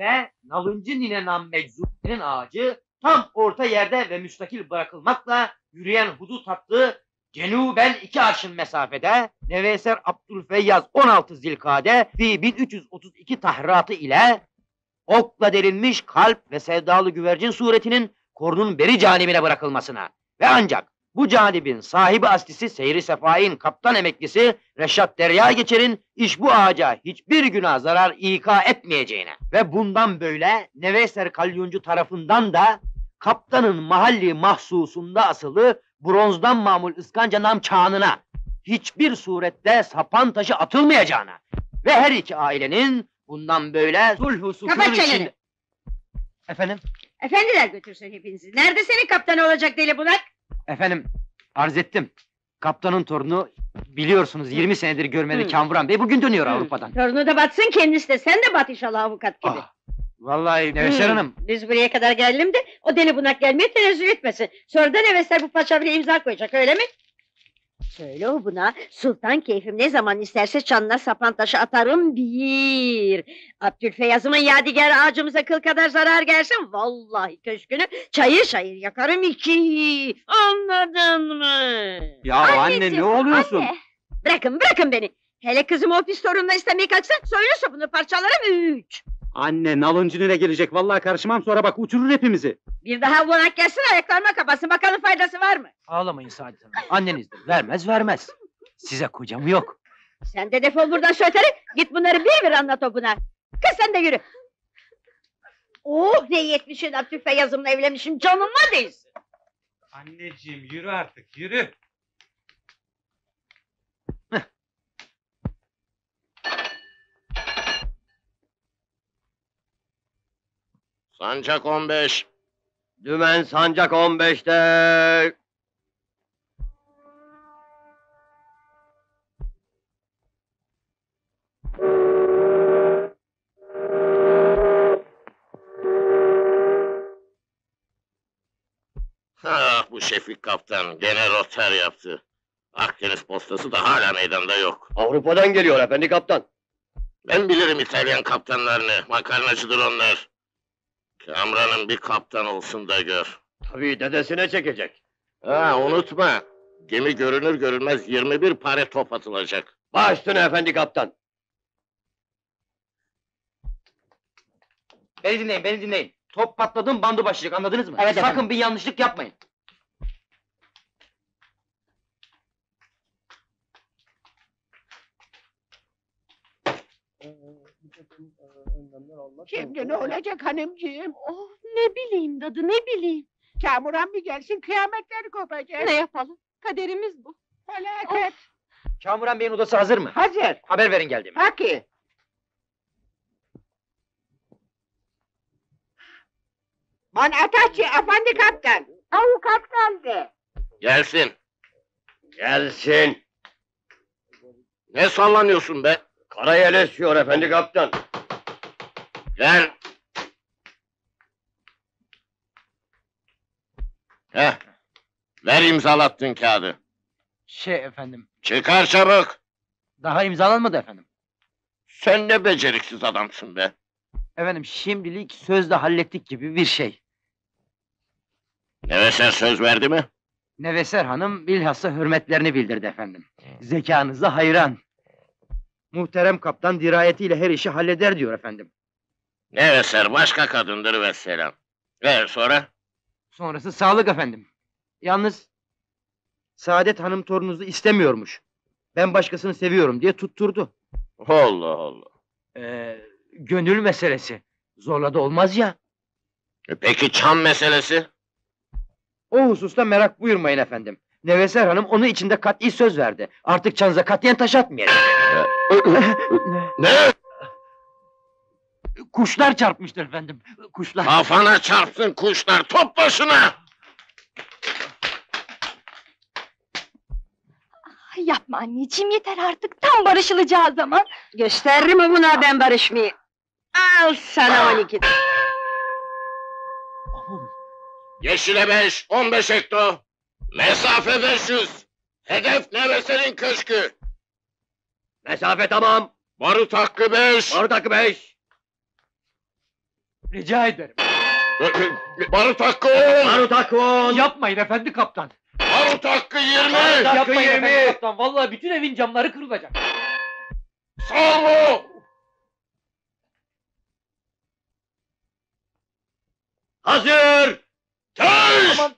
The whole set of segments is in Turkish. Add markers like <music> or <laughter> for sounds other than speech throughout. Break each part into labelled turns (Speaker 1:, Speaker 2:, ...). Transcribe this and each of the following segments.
Speaker 1: ve nalıncı ninenam meczubenin ağacı tam orta yerde ve müstakil bırakılmakla yürüyen hudut hattı cenuben iki arşın mesafede Neveser Abdülfeyyaz 16 Zilkade fi 1332 tahriratı ile okla delinmiş kalp ve sevdalı güvercin suretinin korunun beri canibine bırakılmasına ve ancak bu canibin sahibi aslisi Seyri Sefai'nin kaptan emeklisi Reşat Derya Geçer'in iş bu ağaca hiçbir günah zarar ika etmeyeceğine ve bundan böyle Neveser Kalyoncu tarafından da kaptanın mahalli mahsusunda asılı bronzdan mamul ıskanca nam çağınına hiçbir surette sapan taşı atılmayacağına ve her iki ailenin bundan böyle sulhu sukun
Speaker 2: Kapat çeneni!
Speaker 1: içinde... Efendim?
Speaker 2: Efendiler götürsün hepinizi. Nerede senin kaptanı olacak deli bunak?
Speaker 1: Efendim, arz ettim. Kaptanın torunu biliyorsunuz 20 senedir görmedi
Speaker 2: Hı.
Speaker 1: Kamuran Bey bugün dönüyor. Avrupa'dan.
Speaker 2: Torunu da batsın kendisi de. Sen de bat inşallah avukat gibi.
Speaker 1: Ah, vallahi Nevşer
Speaker 2: Hı,
Speaker 1: Hanım,
Speaker 2: Biz buraya kadar gelelim de o deli bunak gelmeye tenezzül etmesin. Sonra da Nevesler bu paçavraya imza koyacak öyle mi? Söyle o buna. Sultan keyfim ne zaman isterse çanına sapan taşı atarım bir. Abdülfeyaz'ımın yadigar ağacımıza kıl kadar zarar gelsin. Vallahi köşkünü çayır çayır yakarım iki. Anladın mı?
Speaker 3: Ya anne ne oluyorsun?
Speaker 2: Bırakın bırakın beni. Hele kızımı o pis torunla istemeye kalksa söylüyorsa bunu parçalarım üç.
Speaker 3: Anne nalıncı gelecek vallahi karışmam sonra bak uçurur hepimizi.
Speaker 2: Bir daha bunak gelsin ayaklarıma kapasın bakalım faydası var mı?
Speaker 1: ağlamayın Saadet Hanım. Annenizdir, vermez vermez. Size kocam yok.
Speaker 2: Sen de defol buradan söteri git bunları bir bir anlat o buna. Kız sen de yürü. Oh ne yetmişin Abdülfe yazımla evlenmişim canıma değsin.
Speaker 3: Anneciğim yürü artık yürü.
Speaker 4: Sancak 15.
Speaker 5: Dümen sancak 15'te.
Speaker 4: Ah bu Şefik kaptan gene roter yaptı. Akdeniz postası da hala meydanda yok.
Speaker 5: Avrupa'dan geliyor efendi kaptan.
Speaker 4: Ben bilirim İtalyan kaptanlarını. Makarnacıdır onlar. Kamran'ın bir kaptan olsun da gör.
Speaker 5: Tabii dedesine çekecek.
Speaker 4: Ha unutma. Gemi görünür görünmez 21 pare top atılacak.
Speaker 5: Baş üstüne efendi kaptan.
Speaker 1: Beni dinleyin, beni dinleyin. Top patladım, bandı başlayacak anladınız mı?
Speaker 2: Evet
Speaker 1: Sakın
Speaker 2: efendim.
Speaker 1: bir yanlışlık yapmayın.
Speaker 6: Şimdi ne olacak hanımcığım?
Speaker 7: Oh ne bileyim dadı ne bileyim.
Speaker 6: Kamuran bir gelsin kıyametler kopacak.
Speaker 7: Ne yapalım? Kaderimiz bu.
Speaker 6: Felaket.
Speaker 1: Kamuran Bey'in odası hazır mı?
Speaker 6: Hazır.
Speaker 1: Haber verin geldiğimi.
Speaker 6: Peki. Man Ataçi efendi kaptan. Avukat geldi.
Speaker 4: Gelsin.
Speaker 5: Gelsin.
Speaker 4: Ne sallanıyorsun be?
Speaker 5: Karayel esiyor efendi kaptan.
Speaker 4: Gel. Heh. Ver imzalattın kağıdı.
Speaker 1: Şey efendim,
Speaker 4: Çıkar çabuk.
Speaker 1: daha imzalanmadı efendim.
Speaker 4: Sen ne beceriksiz adamsın be.
Speaker 1: Efendim şimdilik sözle hallettik gibi bir şey.
Speaker 4: Neveser söz verdi mi?
Speaker 1: Neveser Hanım bilhassa hürmetlerini bildirdi efendim. Zekanıza hayran. Muhterem kaptan dirayetiyle her işi halleder diyor efendim.
Speaker 4: Neveser başka kadındır ve selam. Ver sonra.
Speaker 1: Sonrası sağlık efendim. Yalnız Saadet Hanım torununuzu istemiyormuş. Ben başkasını seviyorum diye tutturdu.
Speaker 4: Allah Allah.
Speaker 1: Ee, gönül meselesi. Zorla da olmaz ya.
Speaker 4: E peki çam meselesi?
Speaker 1: O hususta merak buyurmayın efendim. Neveser Hanım onu içinde kat'i söz verdi. Artık çanıza katiyen taş atmayacak.
Speaker 4: Ne? <laughs>
Speaker 1: Kuşlar çarpmıştır efendim. Kuşlar.
Speaker 4: Kafana çarpsın kuşlar top başına.
Speaker 7: Ay, yapma anneciğim yeter artık tam barışılacağı zaman.
Speaker 2: Gösteririm mi buna ben barışmayı? Al sana on iki.
Speaker 4: Yeşile beş, on beş hekto. Mesafe 500. Hedef Neveser'in köşkü.
Speaker 5: Mesafe tamam.
Speaker 4: Barut hakkı beş.
Speaker 5: Bardak 5.
Speaker 8: Rica ederim.
Speaker 4: Barut Hakkı on!
Speaker 5: Barut Akon!
Speaker 8: Yapmayın efendi kaptan.
Speaker 4: Barut Hakkı yirmi!
Speaker 8: Yapmayın
Speaker 5: yirmi.
Speaker 8: efendi kaptan. Vallahi bütün evin camları kırılacak.
Speaker 4: Sağ mı?
Speaker 5: Hazır!
Speaker 4: Teş!
Speaker 8: Aman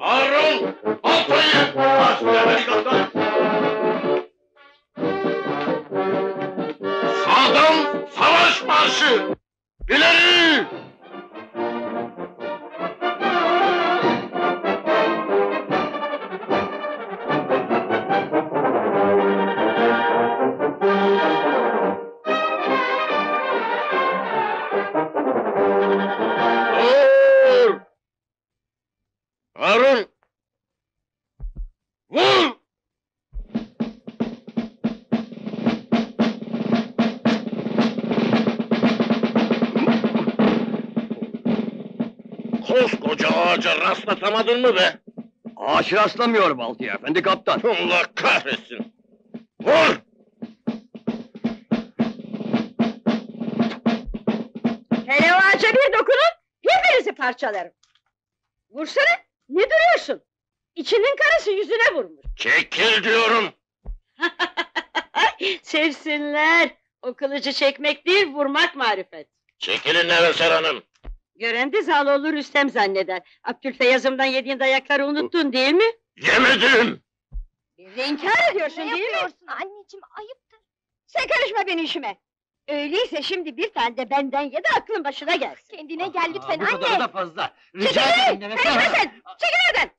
Speaker 4: Harun! Altayı!
Speaker 5: Başla efendi kaptan!
Speaker 4: Sağdan savaş marşı! İleri! Ağaca rastlatamadın mı be?
Speaker 5: Ağaç rastlamıyor baltaya efendi kaptan.
Speaker 4: Allah kahretsin! Vur!
Speaker 2: Hele o ağaca bir dokunun, hepinizi parçalarım. Vursana, ne duruyorsun? İçinin karası yüzüne vurmuş.
Speaker 4: Çekil diyorum! <laughs>
Speaker 2: Sevsinler. O kılıcı çekmek değil, vurmak marifet.
Speaker 4: Çekilin Neveser Hanım!
Speaker 2: Gören de Zaloğlu Rüstem zanneder. Abdülfeyyaz'ımdan yediğin dayakları unuttun değil mi?
Speaker 4: Yemedim!
Speaker 2: Bizi inkar ediyorsun
Speaker 7: Ne
Speaker 2: değil mi?
Speaker 7: yapıyorsun anneciğim ayıptır.
Speaker 2: Sen karışma benim işime. Öyleyse şimdi bir tane de benden ye de aklın başına gelsin.
Speaker 7: Kendine gel lütfen
Speaker 3: Bu kadar
Speaker 7: anne.
Speaker 3: da fazla.
Speaker 2: Çekil
Speaker 3: Rica ederim Neveser
Speaker 2: Karışma
Speaker 3: Hanım.
Speaker 2: sen! Çekil oradan!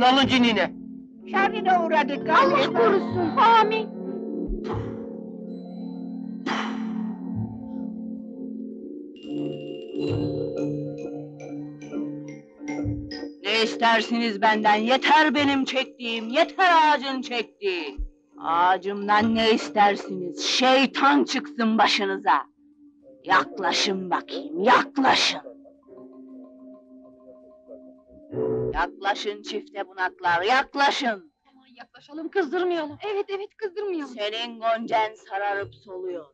Speaker 5: Nalıncı nine!
Speaker 6: Şerrine uğradık
Speaker 7: Allah korusun. Amin.
Speaker 9: Ne istersiniz benden? Yeter benim çektiğim, yeter ağacın çektiği. Ağacımdan ne istersiniz? Şeytan çıksın başınıza. Yaklaşın bakayım, yaklaşın. Yaklaşın çifte bunaklar, yaklaşın.
Speaker 7: Aman yaklaşalım kızdırmayalım. Evet evet kızdırmayalım.
Speaker 9: Senin goncen sararıp soluyor.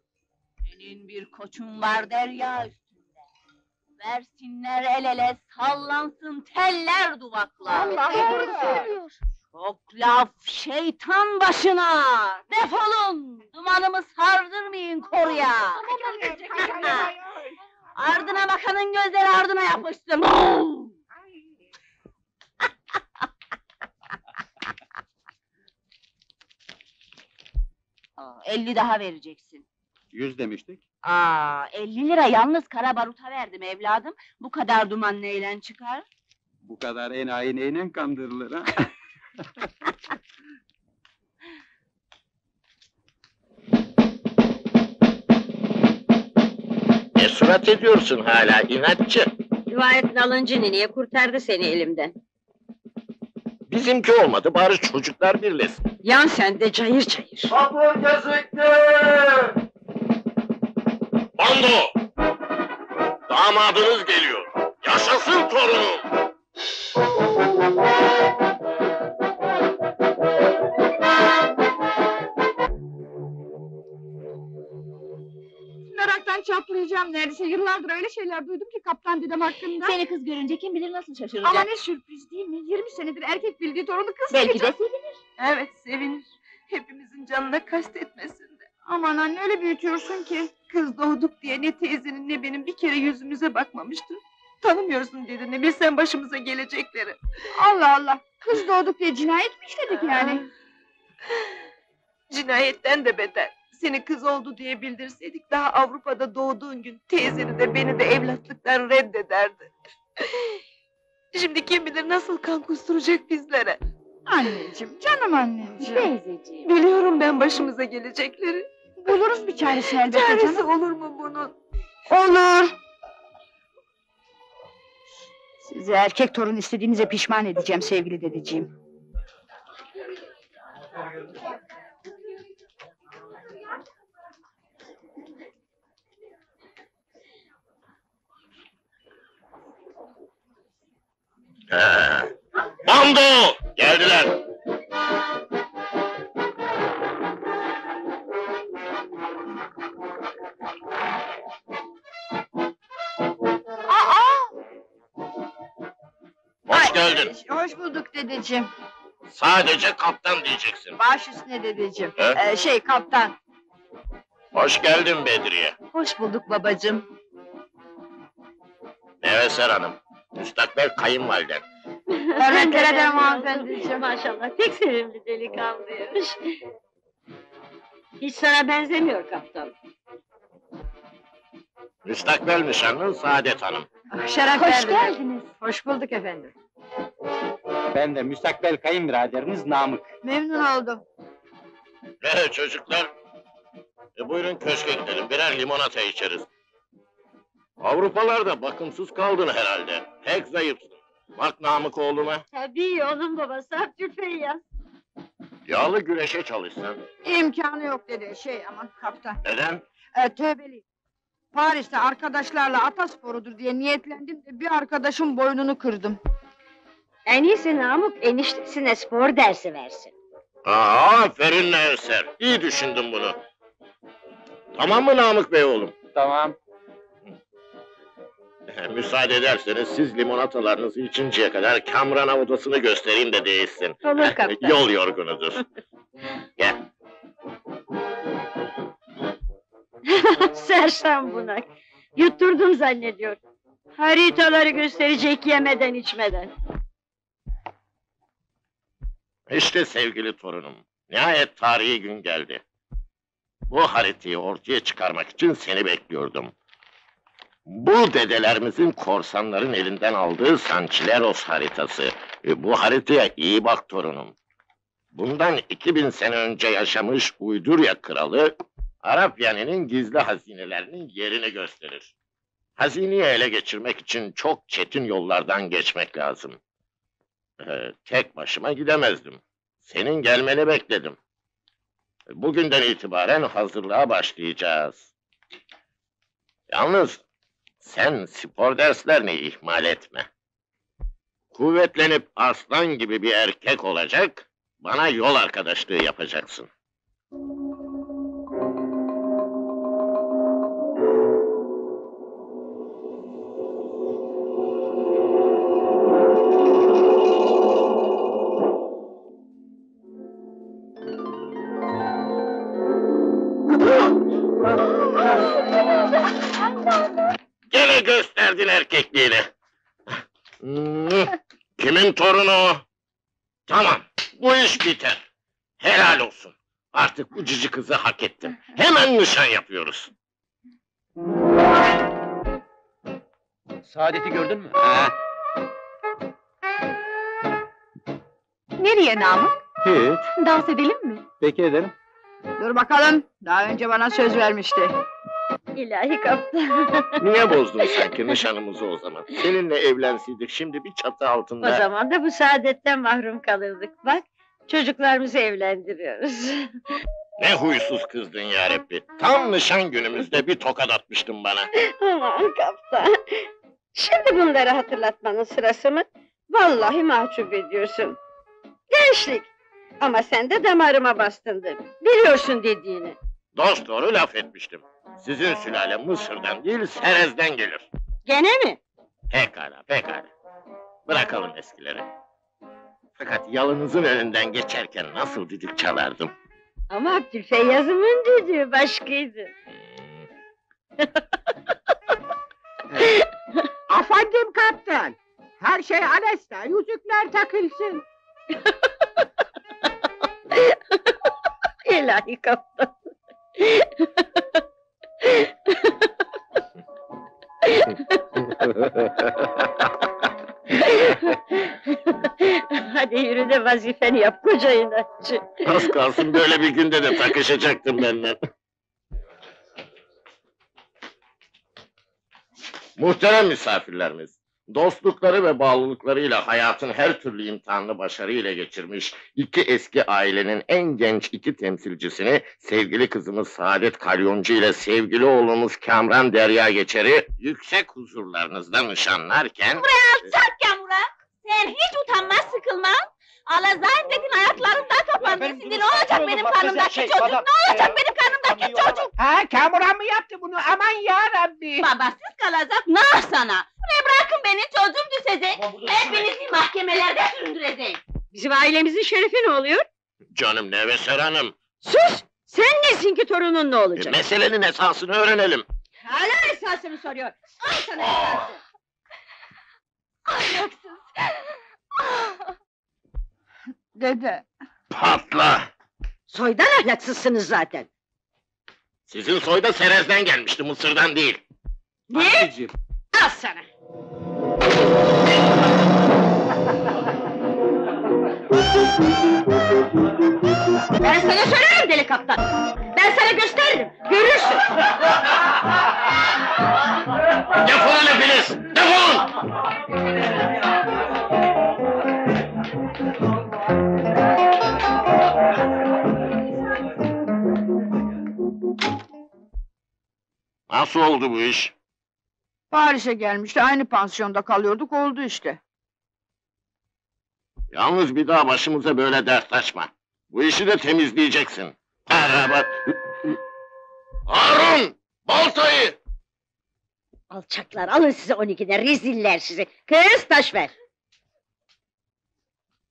Speaker 9: Senin bir koçun var derya üstünde. Versinler el ele, sallansın teller duvaklar.
Speaker 7: Allah korusun.
Speaker 9: Çok laf şeytan başına! Defolun! Dumanımı sardırmayın koruya! Ardına bakanın gözleri ardına yapışsın! <laughs> Aa, 50 daha vereceksin.
Speaker 3: Yüz demiştik.
Speaker 9: Aa, 50 lira yalnız kara baruta verdim evladım. Bu kadar duman neyle çıkar?
Speaker 3: Bu kadar enayi neyle kandırılır ha? <laughs>
Speaker 4: Ne surat ediyorsun hala inatçı?
Speaker 2: Dua et nalıncı nineye kurtardı seni elimden.
Speaker 4: Bizimki olmadı bari çocuklar birlesin.
Speaker 2: Yan sen de cayır cayır.
Speaker 1: Vapur gözüktü!
Speaker 4: Bando! Damadınız geliyor. Yaşasın torunum!
Speaker 6: Meraktan çatlayacağım neredeyse. Yıllardır öyle şeyler duydum ki kaptan dedem hakkında.
Speaker 7: Seni kız görünce kim bilir nasıl şaşıracak.
Speaker 6: Ama ne sürpriz değil mi? 20 senedir erkek bildiği torunu kız
Speaker 7: Belki de sevinir.
Speaker 9: Evet sevinir. Hepimizin canına kastetmesin de.
Speaker 6: Aman anne öyle büyütüyorsun ki.
Speaker 9: Kız doğduk diye ne teyzenin ne benim bir kere yüzümüze bakmamıştır. Tanımıyorsun dedi ne bilsen başımıza gelecekleri.
Speaker 6: Allah Allah. Kız doğduk diye cinayet mi işledik yani? <laughs>
Speaker 9: Cinayetten de beter. Seni kız oldu diye bildirseydik daha Avrupa'da doğduğun gün teyzeni de beni de evlatlıktan reddederdi. <laughs> Şimdi kim bilir nasıl kan kusturacak bizlere.
Speaker 6: Anneciğim, canım anneciğim.
Speaker 2: Teyzeciğim.
Speaker 6: Biliyorum ben başımıza gelecekleri. Buluruz bir çaresi elbette Çaresi olur mu bunun? Olur. Size erkek torun istediğinize pişman edeceğim sevgili dedeciğim.
Speaker 4: He. Bando! Geldiler. Geldin.
Speaker 6: Hoş bulduk dedeciğim.
Speaker 4: Sadece kaptan diyeceksin.
Speaker 6: Baş üstüne dedeciğim.
Speaker 4: He?
Speaker 6: Ee, şey kaptan.
Speaker 4: Hoş geldin Bedriye.
Speaker 6: Hoş bulduk babacığım.
Speaker 4: Neveser Hanım. Müstakbel kayınvaliden. <laughs>
Speaker 6: Hürmetler ederim hanımefendiciğim.
Speaker 2: Maşallah pek sevimli delikanlıymış. Hiç sana benzemiyor kaptan.
Speaker 4: Müstakbel nişanlın Saadet Hanım.
Speaker 6: Şeref
Speaker 7: Hoş
Speaker 6: verdiniz.
Speaker 7: geldiniz.
Speaker 6: Hoş bulduk efendim.
Speaker 3: Ben de müstakbel kayınbiraderiniz Namık.
Speaker 6: Memnun oldum.
Speaker 4: Ee çocuklar. E, buyurun köşke gidelim. Birer limonata içeriz. Avrupalarda bakımsız kaldın herhalde. Pek zayıfsın. Bak Namık oğluma.
Speaker 2: Tabii onun babası Abdülfeyyaz.
Speaker 4: Yağlı güreşe çalışsan.
Speaker 6: İmkanı yok dedi. Şey aman kaptan.
Speaker 4: Neden?
Speaker 6: E, tövbeli. Paris'te arkadaşlarla atasporudur diye niyetlendim de bir arkadaşın boynunu kırdım.
Speaker 2: En iyisi Namık eniştesine spor dersi versin.
Speaker 4: Aa, aferin Nevser. İyi düşündün bunu. Tamam mı Namık Bey oğlum?
Speaker 3: Tamam.
Speaker 4: Müsaade ederseniz siz limonatalarınızı içinceye kadar Kamran'a odasını göstereyim de değilsin.
Speaker 2: Olur kaptan.
Speaker 4: Yol yorgunudur. <laughs> Gel. <laughs>
Speaker 2: Sersem bunak. Yutturdum zannediyor. Haritaları gösterecek yemeden içmeden.
Speaker 4: İşte sevgili torunum. Nihayet tarihi gün geldi. Bu haritayı ortaya çıkarmak için seni bekliyordum. Bu dedelerimizin korsanların elinden aldığı Sanchileros haritası. E, bu haritaya iyi bak torunum. Bundan 2000 sene önce yaşamış Uydurya kralı, Arapyani'nin gizli hazinelerinin yerini gösterir. Hazineyi ele geçirmek için çok çetin yollardan geçmek lazım. Ee, tek başıma gidemezdim. Senin gelmeni bekledim. Bugünden itibaren hazırlığa başlayacağız. Yalnız sen spor derslerini ihmal etme. Kuvvetlenip aslan gibi bir erkek olacak, bana yol arkadaşlığı yapacaksın. Gösterdin erkekliğini. Kimin torunu o? Tamam, bu iş biter. Helal olsun. Artık bu cici kızı hak ettim. Hemen nişan yapıyoruz.
Speaker 8: Saadet'i gördün mü?
Speaker 3: Ha,
Speaker 6: Nereye Namık?
Speaker 3: hiç.
Speaker 7: Dans edelim mi?
Speaker 3: Peki ederim.
Speaker 6: Dur bakalım. Daha önce bana söz vermişti.
Speaker 2: İlahi kaptan. <laughs>
Speaker 4: Niye bozdun sanki nişanımızı o zaman? Seninle evlenseydik şimdi bir çatı
Speaker 2: o
Speaker 4: altında...
Speaker 2: zaman da bu saadetten mahrum kalırdık. Bak çocuklarımızı evlendiriyoruz.
Speaker 4: Ne huysuz kızdın ya Rabbi. Tam nişan günümüzde bir tokat atmıştın bana.
Speaker 2: Aman kaptan. Şimdi bunları hatırlatmanın sırası mı? Vallahi mahcup ediyorsun. Gençlik. Ama sen de damarıma bastındır. Biliyorsun dediğini.
Speaker 4: Dost doğru laf etmiştim. Sizin sülale Mısır'dan değil Serez'den gelir.
Speaker 2: Gene mi?
Speaker 4: Pekala, pekala. Bırakalım eskileri. Fakat yalınızın önünden geçerken nasıl düdük çalardım.
Speaker 2: Ama Abdülfeyyaz'ımın düdüğü başkaydı.
Speaker 6: Efendim kaptan. Her şey alesta. Yüzükler takılsın. <laughs>
Speaker 2: İlahi kaptan. Hadi yürü de vazifeni yap koca inatçı.
Speaker 4: Az kalsın böyle bir günde de takışacaktın benden. Muhterem misafirlerimiz, dostlukları ve bağlılıklarıyla hayatın her türlü imtihanını başarıyla geçirmiş iki eski ailenin en genç iki temsilcisini sevgili kızımız Saadet Kalyoncu ile sevgili oğlumuz Kamran Derya Geçer'i yüksek huzurlarınızda nişanlarken
Speaker 9: Alçak Kamura! Sen hiç utanmaz sıkılmaz. Alazar'daki ayaklarından kapan
Speaker 8: benim
Speaker 9: nesildi.
Speaker 8: bunu
Speaker 9: Ne olacak benim karnımdaki
Speaker 8: şey,
Speaker 9: çocuk?
Speaker 8: adam,
Speaker 9: Ne olacak
Speaker 8: e,
Speaker 9: benim karnımdaki çocuk?
Speaker 8: Ha Kamuran mı yaptı bunu? Aman ya Rabbi.
Speaker 9: Babasız kalacak nah sana. Ne bırakın beni çocuğum düşecek. Hepinizi mahkemelerde süründüreceğim.
Speaker 2: Bizim ailemizin şerefi ne oluyor?
Speaker 4: canım Neveser Hanım,
Speaker 2: Sus! Sen nesin ki torunun ne
Speaker 4: e,
Speaker 2: olacak?
Speaker 4: meselenin esasını öğrenelim.
Speaker 2: Hala esasını soruyor. Al sana esası.
Speaker 6: Dede.
Speaker 4: Patla!
Speaker 2: Soydan ahlaksızsınız zaten.
Speaker 4: Sizin soyda Serez'den gelmişti, Mısır'dan değil.
Speaker 2: Ne?
Speaker 3: Anneciğim.
Speaker 2: Al sana. Ben sana söylerim deli kaptan. Ben sana gösteririm. Görürsün.
Speaker 4: Defolun hepiniz! Defolun! Nasıl oldu bu iş?
Speaker 6: Paris'e gelmişti. Aynı pansiyonda kalıyorduk. Oldu işte.
Speaker 4: Yalnız bir daha başımıza böyle dert açma. Bu işi de temizleyeceksin. Beraber... Harun! Baltayı!
Speaker 2: Alçaklar alın size on ikide reziller sizi. Kız taş ver.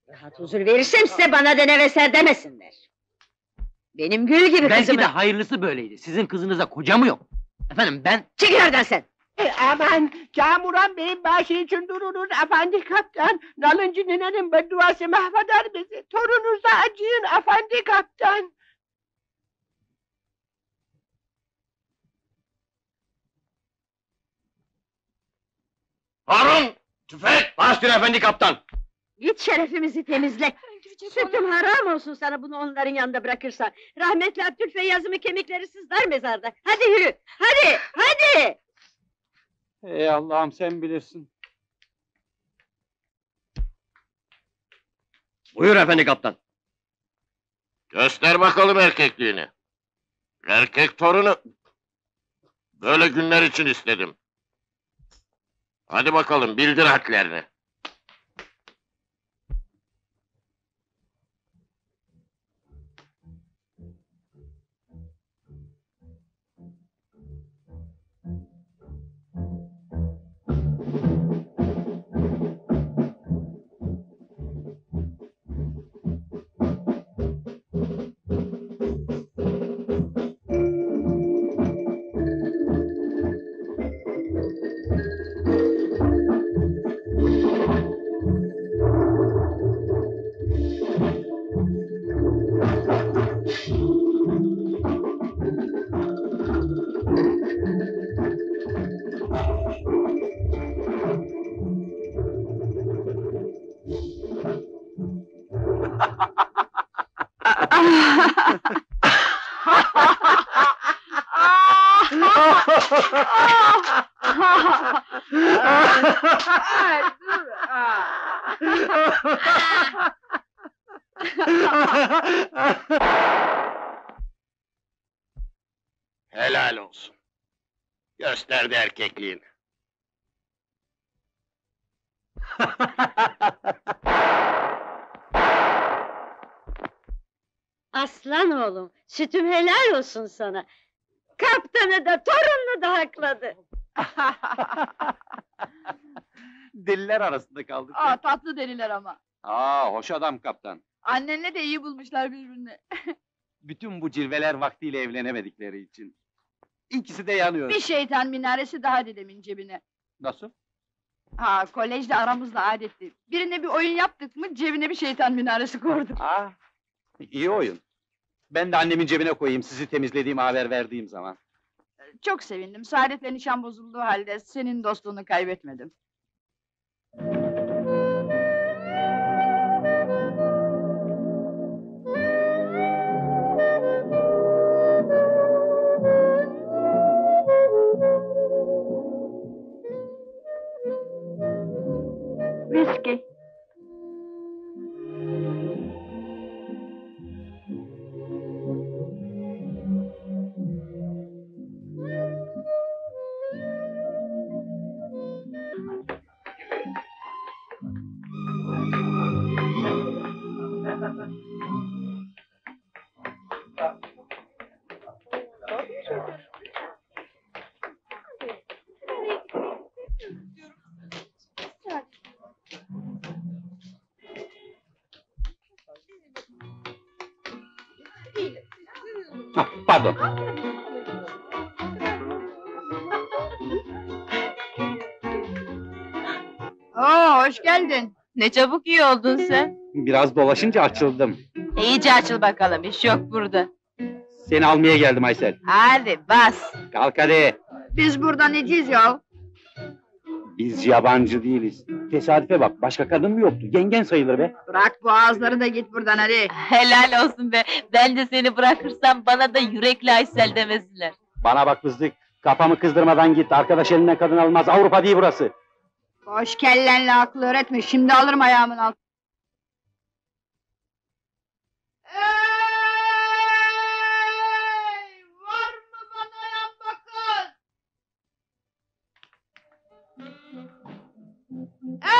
Speaker 2: Rahat huzur verirsem size bana da neveser demesinler. Benim gül gibi
Speaker 1: Belki
Speaker 2: kızımı...
Speaker 1: de hayırlısı böyleydi. Sizin kızınıza koca mı yok? Efendim ben
Speaker 2: Çekil oradan sen.
Speaker 8: E, aman Kamuran Bey'in başı için dururuz efendi kaptan. Nalıncı ninenin bedduası mahveder bizi. Torununuza acıyın efendi kaptan.
Speaker 4: Harun! Tüfek!
Speaker 5: Bastır efendi kaptan.
Speaker 2: Git şerefimizi temizle. Sütüm haram olsun sana bunu onların yanında bırakırsan. Rahmetli Abdülfeyyaz'ımı kemikleri sızlar mezarda. Hadi yürü. Hadi. Hadi.
Speaker 3: Ey Allah'ım sen bilirsin.
Speaker 5: Buyur efendi kaptan.
Speaker 4: Göster bakalım erkekliğini. Erkek torunu... Böyle günler için istedim. Hadi bakalım bildir hadlerini. Olsun
Speaker 2: sana. Kaptanı da torununu da hakladı. <laughs>
Speaker 3: Deliler arasında kaldık.
Speaker 6: Aa, tatlı deliler ama.
Speaker 3: Aa, hoş adam kaptan.
Speaker 6: Annenle de iyi bulmuşlar birbirini. <laughs>
Speaker 3: Bütün bu cilveler vaktiyle evlenemedikleri için. İkisi de yanıyor.
Speaker 6: Bir şeytan minaresi daha dedemin cebine.
Speaker 3: Nasıl?
Speaker 6: Ha, kolejde aramızda adetti. Birine bir oyun yaptık mı cebine bir şeytan minaresi koyduk.
Speaker 3: Aa, iyi oyun. Ben de annemin cebine koyayım sizi temizlediğim haber verdiğim zaman.
Speaker 6: Çok sevindim. Saadet'le nişan bozulduğu halde senin dostluğunu kaybetmedim.
Speaker 3: Ah, pardon.
Speaker 6: Oo, hoş geldin.
Speaker 9: Ne çabuk iyi oldun sen.
Speaker 3: Biraz dolaşınca açıldım.
Speaker 9: İyice açıl bakalım, iş yok burada.
Speaker 3: Seni almaya geldim Aysel.
Speaker 9: Hadi bas.
Speaker 3: Kalk hadi.
Speaker 6: Biz burada neciyiz ya?
Speaker 3: Biz yabancı değiliz. Tesadüfe bak, başka kadın mı yoktu? Yengen sayılır be.
Speaker 6: Bırak bu ağızları da git buradan hadi.
Speaker 9: Helal olsun be. Ben de seni bırakırsam bana da yürekli Aysel demesinler.
Speaker 3: Bana bak fızlık, kafamı kızdırmadan git. Arkadaş elinden kadın almaz, Avrupa değil burası.
Speaker 6: Boş kellenle aklı öğretme. Şimdi alırım ayağımın altına. Ey!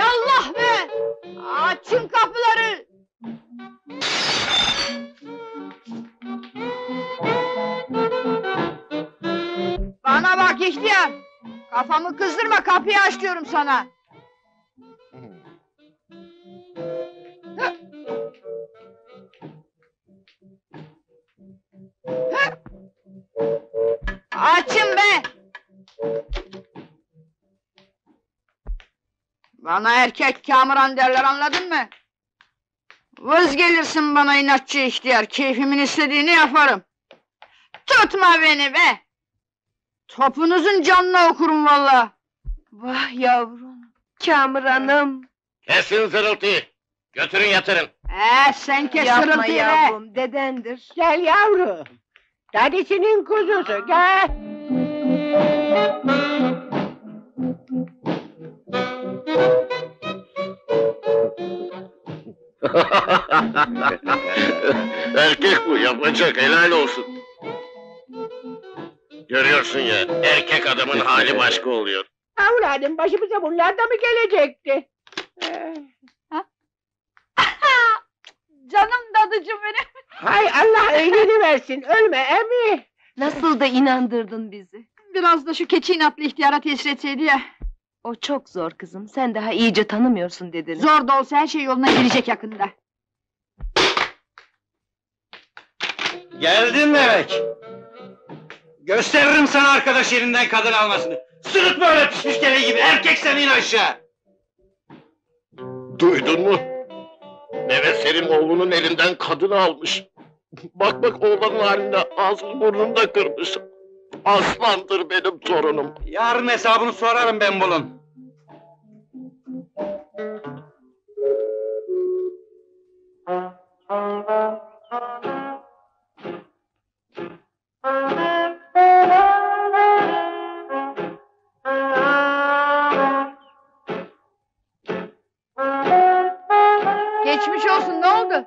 Speaker 6: Allah be! Açın kapıları! Bana bak ihtiyar! Kafamı kızdırma kapıyı aç diyorum sana. Açın be! Bana erkek kamuran derler anladın mı? Vız gelirsin bana inatçı ihtiyar, keyfimin istediğini yaparım. Tutma beni be! Topunuzun canına okurum valla.
Speaker 8: Vah yavrum. Kamuran'ım.
Speaker 4: Kesin zırıltıyı. Götürün yatırın.
Speaker 6: Ee, sen kes
Speaker 8: Yapma
Speaker 6: sırıltıyı be!
Speaker 8: yavrum dedendir. Gel yavrum. Dedesinin kuzusu gel. <laughs>
Speaker 4: Erkek bu yapacak helal olsun. Görüyorsun ya erkek adamın hali başka oluyor.
Speaker 8: Avradım başımıza bunlar da mı gelecekti? <laughs>
Speaker 6: Canım dadıcım benim.
Speaker 8: Hay Allah iyiliğini versin. Ölme emi.
Speaker 7: Nasıl da inandırdın bizi.
Speaker 6: Biraz da şu keçi inatlı ihtiyara tesir etseydi ya.
Speaker 7: O çok zor kızım. Sen daha iyice tanımıyorsun dedeni.
Speaker 6: Zor da olsa her şey yoluna girecek yakında.
Speaker 3: Geldin demek. Gösteririm sana arkadaş elinden kadın almasını. Sırıtma öyle pişmiş kele gibi, erkek sen in aşağı.
Speaker 4: Duydun mu? Deve Selim oğlunun elinden kadını almış. Bak bak oğlanın haline ağzını burnunu da kırmış. Aslandır benim torunum.
Speaker 3: Yarın hesabını sorarım ben bunun.
Speaker 6: Geçmiş olsun ne oldu?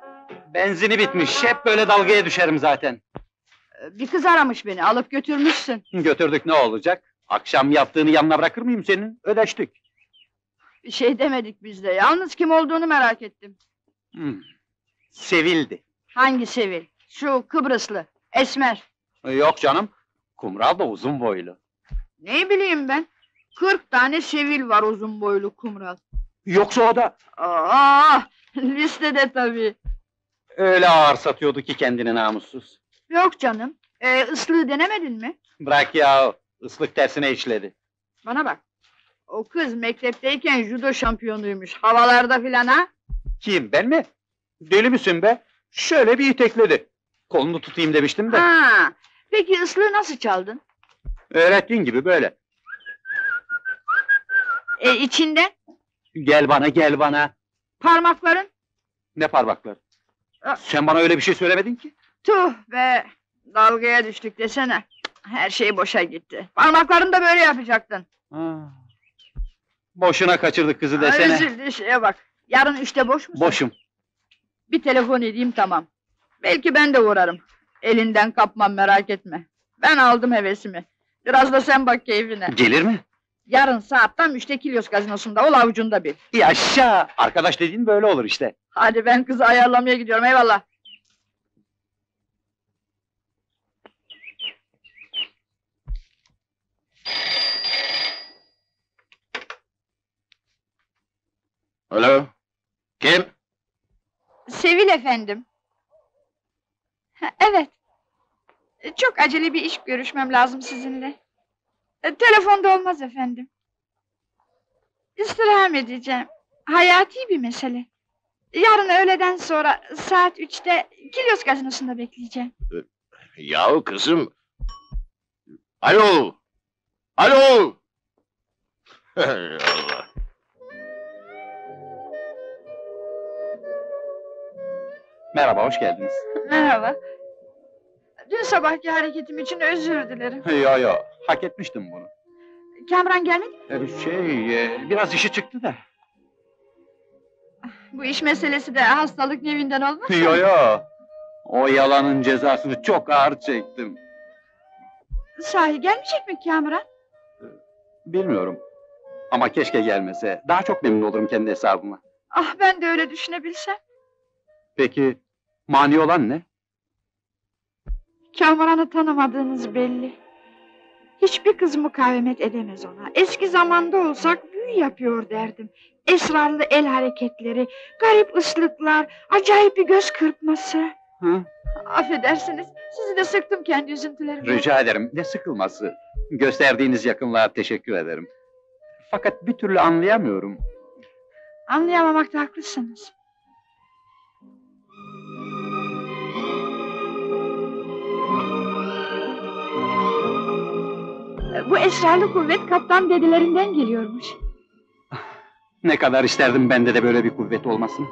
Speaker 3: Benzini bitmiş, hep böyle dalgaya düşerim zaten.
Speaker 6: Bir kız aramış beni alıp götürmüşsün.
Speaker 3: Götürdük ne olacak? Akşam yaptığını yanına bırakır mıyım senin? Ödeştik.
Speaker 6: Bir şey demedik biz de. Yalnız kim olduğunu merak ettim.
Speaker 3: Hmm. Sevildi.
Speaker 6: Hangi Sevil? Şu Kıbrıslı. Esmer.
Speaker 3: Yok canım, kumral da uzun boylu.
Speaker 6: Ne bileyim ben. Kırk tane Sevil var uzun boylu kumral.
Speaker 3: Yoksa o da
Speaker 6: Aa, <laughs> listede tabii.
Speaker 3: öyle ağır satıyordu ki kendini namussuz.
Speaker 6: Yok canım. Ee, ıslığı denemedin mi?
Speaker 3: Bırak ya, ıslık tersine işledi.
Speaker 6: Bana bak. O kız mektepteyken judo şampiyonuymuş. Havalarda filan ha.
Speaker 3: Kim, ben mi? Deli misin be? Şöyle bir itekledi. Kolunu tutayım demiştim de.
Speaker 6: Ha. Peki ıslığı nasıl çaldın?
Speaker 3: Öğrettiğin gibi böyle.
Speaker 6: E içinde
Speaker 3: Gel bana, gel bana.
Speaker 6: parmakların.
Speaker 3: Ne parmaklar?
Speaker 6: Aa.
Speaker 3: Sen bana öyle bir şey söylemedin ki.
Speaker 6: Tuh be. Dalgaya düştük desene. Her şey boşa gitti. Parmaklarını da böyle yapacaktın.
Speaker 3: Ha. Boşuna kaçırdık kızı desene.
Speaker 6: Üzüldü şeye bak. Yarın üçte boş musun?
Speaker 3: Boşum.
Speaker 6: Bir telefon edeyim tamam. Belki ben de uğrarım. Elinden kapmam merak etme. Ben aldım hevesimi. Biraz da sen bak keyfine.
Speaker 3: Gelir mi?
Speaker 6: Yarın saatten üçte Kilyos gazinosunda ol avucunda bil.
Speaker 3: Yaşa! Arkadaş dediğin böyle olur işte.
Speaker 6: Hadi ben kızı ayarlamaya gidiyorum eyvallah.
Speaker 4: Alo? Kim?
Speaker 6: Sevil efendim. Ha, Evet. E, Çok acele bir iş görüşmem lazım sizinle. E, Telefonda olmaz efendim. İstirham edeceğim. Hayati bir mesele. Yarın öğleden sonra saat üçte Kilyos gazinosunda bekleyeceğim.
Speaker 4: Yahu kızım. Alo. Alo. <laughs> Allah.
Speaker 3: Merhaba, hoş geldiniz. <laughs>
Speaker 6: Merhaba. Dün sabahki hareketim için özür dilerim.
Speaker 3: Yo yo, hak etmiştim bunu.
Speaker 6: Kamran gelmedi mi?
Speaker 3: Ee, Şey, e, biraz işi çıktı da.
Speaker 6: Bu iş meselesi de hastalık nevinden olmaz.
Speaker 3: Yo yo. O yalanın cezasını çok ağır çektim.
Speaker 6: Sahi gelmeyecek mi Kamran?
Speaker 3: Bilmiyorum. Ama keşke gelmese. Daha çok memnun olurum kendi hesabıma.
Speaker 6: Ah ben de öyle düşünebilsem.
Speaker 3: Peki, mani olan ne?
Speaker 6: Kamran'ı tanımadığınız belli. Hiçbir kız mukavemet edemez ona. Eski zamanda olsak büyü yapıyor derdim. Esrarlı el hareketleri, garip ıslıklar, acayip bir göz kırpması.
Speaker 3: Hı?
Speaker 6: Affedersiniz, sizi de sıktım kendi üzüntülerimle.
Speaker 3: Rica ederim, ne sıkılması. Gösterdiğiniz yakınlığa teşekkür ederim. Fakat bir türlü anlayamıyorum.
Speaker 6: Anlayamamakta haklısınız. Bu esrarlı kuvvet kaptan dedelerinden geliyormuş.
Speaker 3: Ne kadar isterdim bende de böyle bir kuvvet olmasın.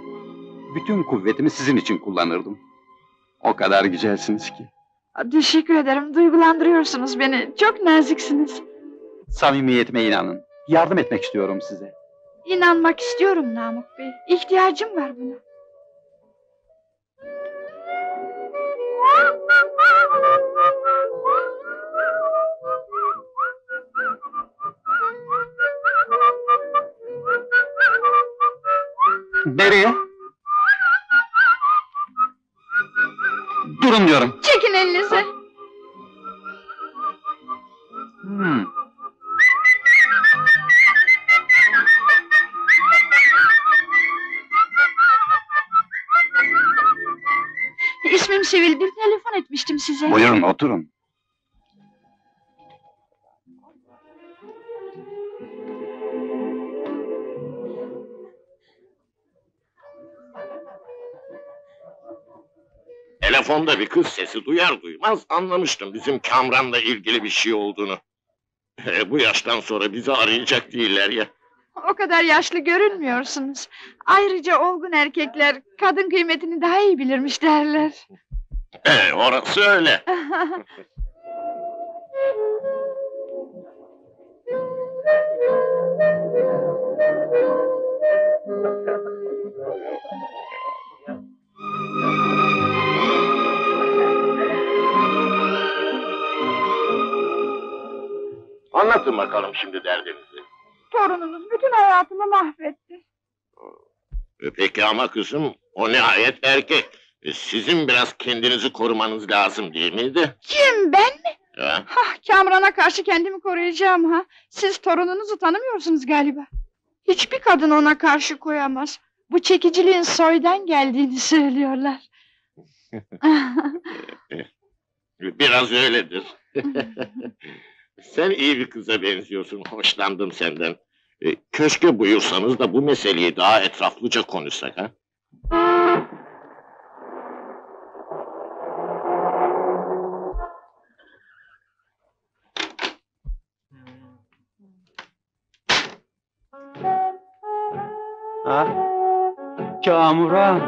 Speaker 3: Bütün kuvvetimi sizin için kullanırdım. O kadar güzelsiniz ki.
Speaker 6: Teşekkür ederim, duygulandırıyorsunuz beni. Çok naziksiniz.
Speaker 3: Samimiyetime inanın. Yardım etmek istiyorum size.
Speaker 6: İnanmak istiyorum Namık Bey. İhtiyacım var buna.
Speaker 3: Nereye? Durun diyorum.
Speaker 6: Çekin elinizi.
Speaker 3: Hmm.
Speaker 6: İsmim Sevil, bir telefon etmiştim size.
Speaker 3: Buyurun oturun.
Speaker 4: Telefonda bir kız sesi duyar duymaz anlamıştım bizim Kamran'la ilgili bir şey olduğunu. E, bu yaştan sonra bizi arayacak değiller ya.
Speaker 6: O kadar yaşlı görünmüyorsunuz. Ayrıca olgun erkekler kadın kıymetini daha iyi bilirmiş derler.
Speaker 4: E, orası öyle. <laughs> Anlatın bakalım şimdi derdinizi.
Speaker 6: Torununuz bütün hayatımı mahvetti.
Speaker 4: Peki ama kızım, o nihayet erkek. E, Sizin biraz kendinizi korumanız lazım değil miydi?
Speaker 6: Kim ben mi?
Speaker 4: Ya,
Speaker 6: Hah Kamran'a karşı kendimi koruyacağım ha. Siz torununuzu tanımıyorsunuz galiba. Hiçbir kadın ona karşı koyamaz. Bu çekiciliğin soydan geldiğini söylüyorlar. <laughs>
Speaker 4: biraz öyledir. <laughs> Sen iyi bir kıza benziyorsun, hoşlandım senden. E, Köşke buyursanız da bu meseleyi daha etraflıca konuşsak ha?
Speaker 3: Ha? Kamuran.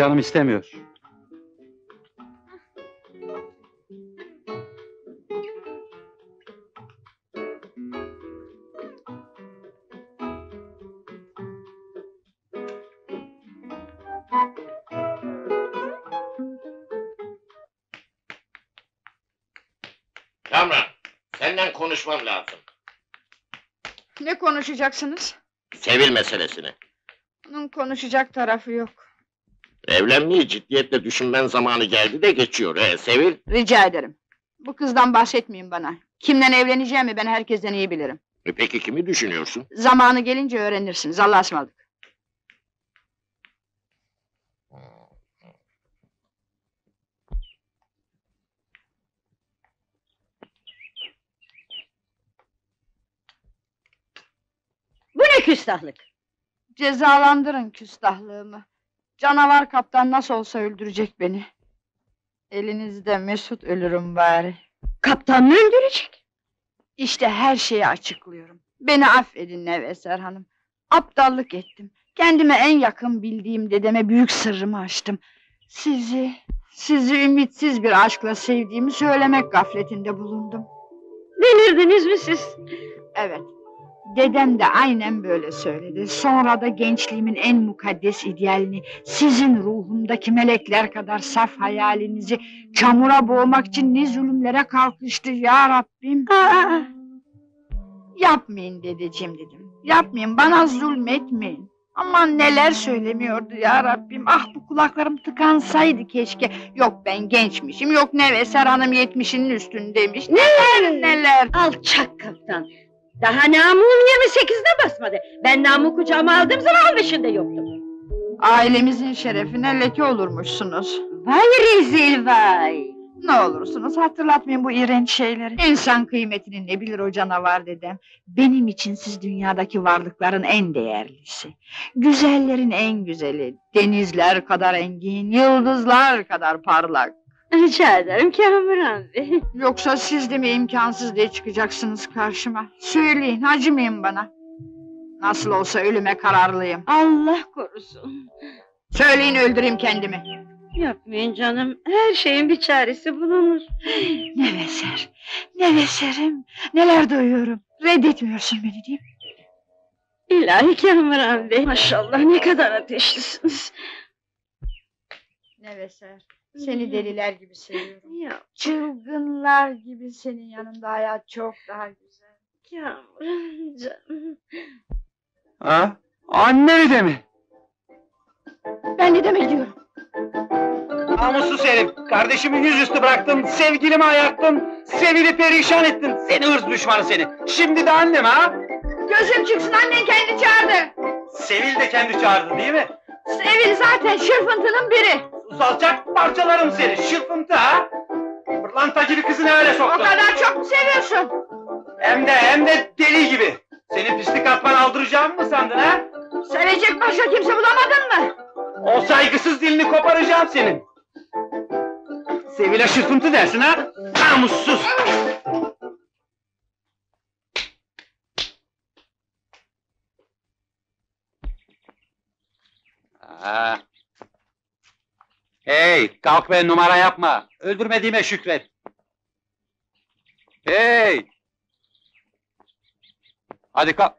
Speaker 3: Canım istemiyor.
Speaker 4: Kamran, senden konuşmam lazım.
Speaker 6: Ne konuşacaksınız?
Speaker 4: Sevil meselesini.
Speaker 6: Onun konuşacak tarafı yok.
Speaker 4: Evlenmeyi ciddiyetle düşünmen zamanı geldi de geçiyor. He, Sevil,
Speaker 6: Rica ederim. Bu kızdan bahsetmeyin bana. Kimden evleneceğimi ben herkesten iyi bilirim.
Speaker 4: e peki kimi düşünüyorsun?
Speaker 6: Zamanı gelince öğrenirsiniz. Allah'a ısmarladık.
Speaker 2: Bu ne küstahlık?
Speaker 6: Cezalandırın küstahlığımı. Canavar kaptan nasıl olsa öldürecek beni. Elinizde Mesut ölürüm bari.
Speaker 2: Kaptan mı öldürecek?
Speaker 6: İşte her şeyi açıklıyorum. Beni affedin Neveser Hanım. Aptallık ettim. Kendime en yakın bildiğim dedeme büyük sırrımı açtım. Sizi, sizi ümitsiz bir aşkla sevdiğimi söylemek gafletinde bulundum.
Speaker 2: Delirdiniz mi siz?
Speaker 6: Evet. Dedem de aynen böyle söyledi. Sonra da gençliğimin en mukaddes idealini, sizin ruhumdaki melekler kadar saf hayalinizi çamura boğmak için ne zulümlere kalkıştı ya Rabbim.
Speaker 2: Aa,
Speaker 6: Yapmayın dedeciğim dedim. Yapmayın, bana zulmetmeyin. Aman neler söylemiyordu ya Rabbim. Ah bu kulaklarım tıkansaydı keşke. Yok ben gençmişim, yok Neveser Hanım yetmişinin üstündeymiş. Neler neler.
Speaker 2: alçak kaptan. Daha namum 28'de basmadı. Ben namı kucağıma aldığım zaman 15'inde yoktum.
Speaker 6: Ailemizin şerefine leke olurmuşsunuz.
Speaker 2: Vay rezil vay.
Speaker 6: Ne olursunuz hatırlatmayın bu iğrenç şeyleri. İnsan kıymetini ne bilir o canavar dedem. Benim için siz dünyadaki varlıkların en değerlisi. Güzellerin en güzeli. Denizler kadar engin, yıldızlar kadar parlak.
Speaker 2: Rica ederim Kamuran Bey.
Speaker 6: Yoksa siz de mi imkansız diye çıkacaksınız karşıma? Söyleyin, acımayın bana. Nasıl olsa ölüme kararlıyım.
Speaker 2: Allah korusun.
Speaker 6: Söyleyin öldüreyim kendimi.
Speaker 2: Yapmayın canım. Her şeyin bir çaresi bulunur.
Speaker 6: Ne veser, ne veserim, neler duyuyorum. Reddetmiyorsun beni değil mi?
Speaker 2: İlahi Kamuran Bey. Maşallah ne kadar ateşlisiniz.
Speaker 6: Ne veser, seni deliler gibi seviyorum.
Speaker 2: Ya
Speaker 6: Çılgınlar gibi senin yanında hayat çok daha güzel.
Speaker 2: Kamuran canım.
Speaker 3: Ha? Anne de mi?
Speaker 6: Ben ne demek diyorum?
Speaker 3: Namussuz herif! Kardeşimi yüzüstü bıraktın, sevgilimi ayaktın, Sevil'i perişan ettin, seni hırs düşmanı seni! Şimdi de annem ha?
Speaker 6: Gözüm çıksın annen kendi çağırdı.
Speaker 3: Sevil de kendi çağırdı değil mi?
Speaker 6: Sevil zaten şırfıntının biri.
Speaker 3: Sus alçak, parçalarım seni, şırfıntı ha! Pırlanta gibi kızı ne öyle
Speaker 6: O
Speaker 3: soktun?
Speaker 6: kadar çok mu seviyorsun?
Speaker 3: Hem de, hem de deli gibi! Senin pislik atman aldıracağım mı sandın ha?
Speaker 6: Sevecek başka kimse bulamadın mı?
Speaker 3: O saygısız dilini koparacağım senin! Sevil'e şırfıntı dersin ha? Namussuz! Aa. Hey, kalk be numara yapma. Öldürmediğime şükret. Hey! Hadi kalk.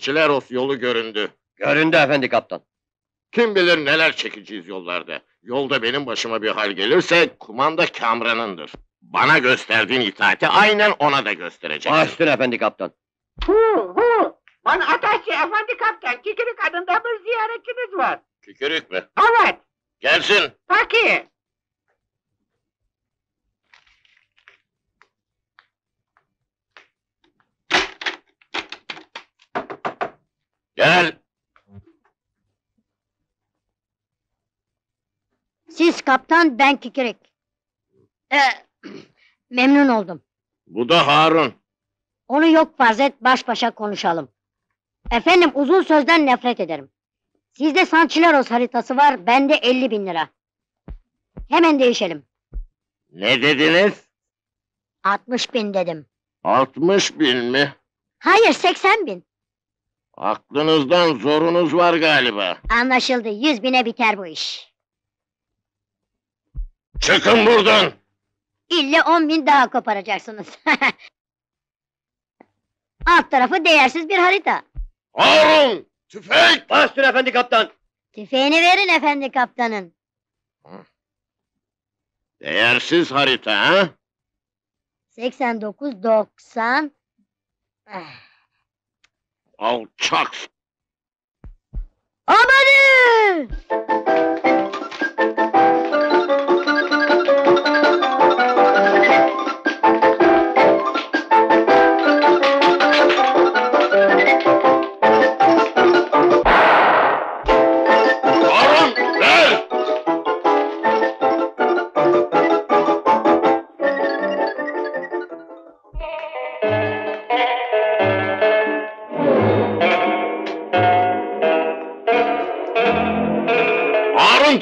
Speaker 4: Sanchileros yolu göründü.
Speaker 5: Göründü efendi kaptan.
Speaker 4: Kim bilir neler çekeceğiz yollarda. Yolda benim başıma bir hal gelirse kumanda Kamran'ındır. Bana gösterdiğin itaati aynen ona da gösterecek.
Speaker 5: Baş üstüne efendi kaptan.
Speaker 8: Hu hu. Bana Ataşçı efendi kaptan. Kikirik adında bir ziyaretçiniz var.
Speaker 4: Kükürük mü?
Speaker 8: Evet.
Speaker 4: Gelsin.
Speaker 8: Peki.
Speaker 4: Gel.
Speaker 10: Siz kaptan, ben kikirik. Ee, <clears throat> memnun oldum.
Speaker 4: Bu da Harun.
Speaker 10: Onu yok farz et, baş başa konuşalım. Efendim, uzun sözden nefret ederim. Sizde Sanchileros haritası var, bende 50 bin lira. Hemen değişelim.
Speaker 4: Ne dediniz?
Speaker 10: 60 bin dedim.
Speaker 4: 60 bin mi?
Speaker 10: Hayır, 80 bin.
Speaker 4: Aklınızdan zorunuz var galiba.
Speaker 10: Anlaşıldı, 100 bine biter bu iş.
Speaker 4: Çıkın buradan.
Speaker 10: İlle 10 bin daha koparacaksınız. <laughs> Alt tarafı değersiz bir harita.
Speaker 4: Harun! Tüfek!
Speaker 5: Baş üstüne efendi kaptan.
Speaker 10: Tüfeğini verin efendi kaptanın.
Speaker 4: Değersiz harita ha?
Speaker 10: 89, 90... Ah.
Speaker 4: Alçak!
Speaker 10: Amanın!
Speaker 4: Harun!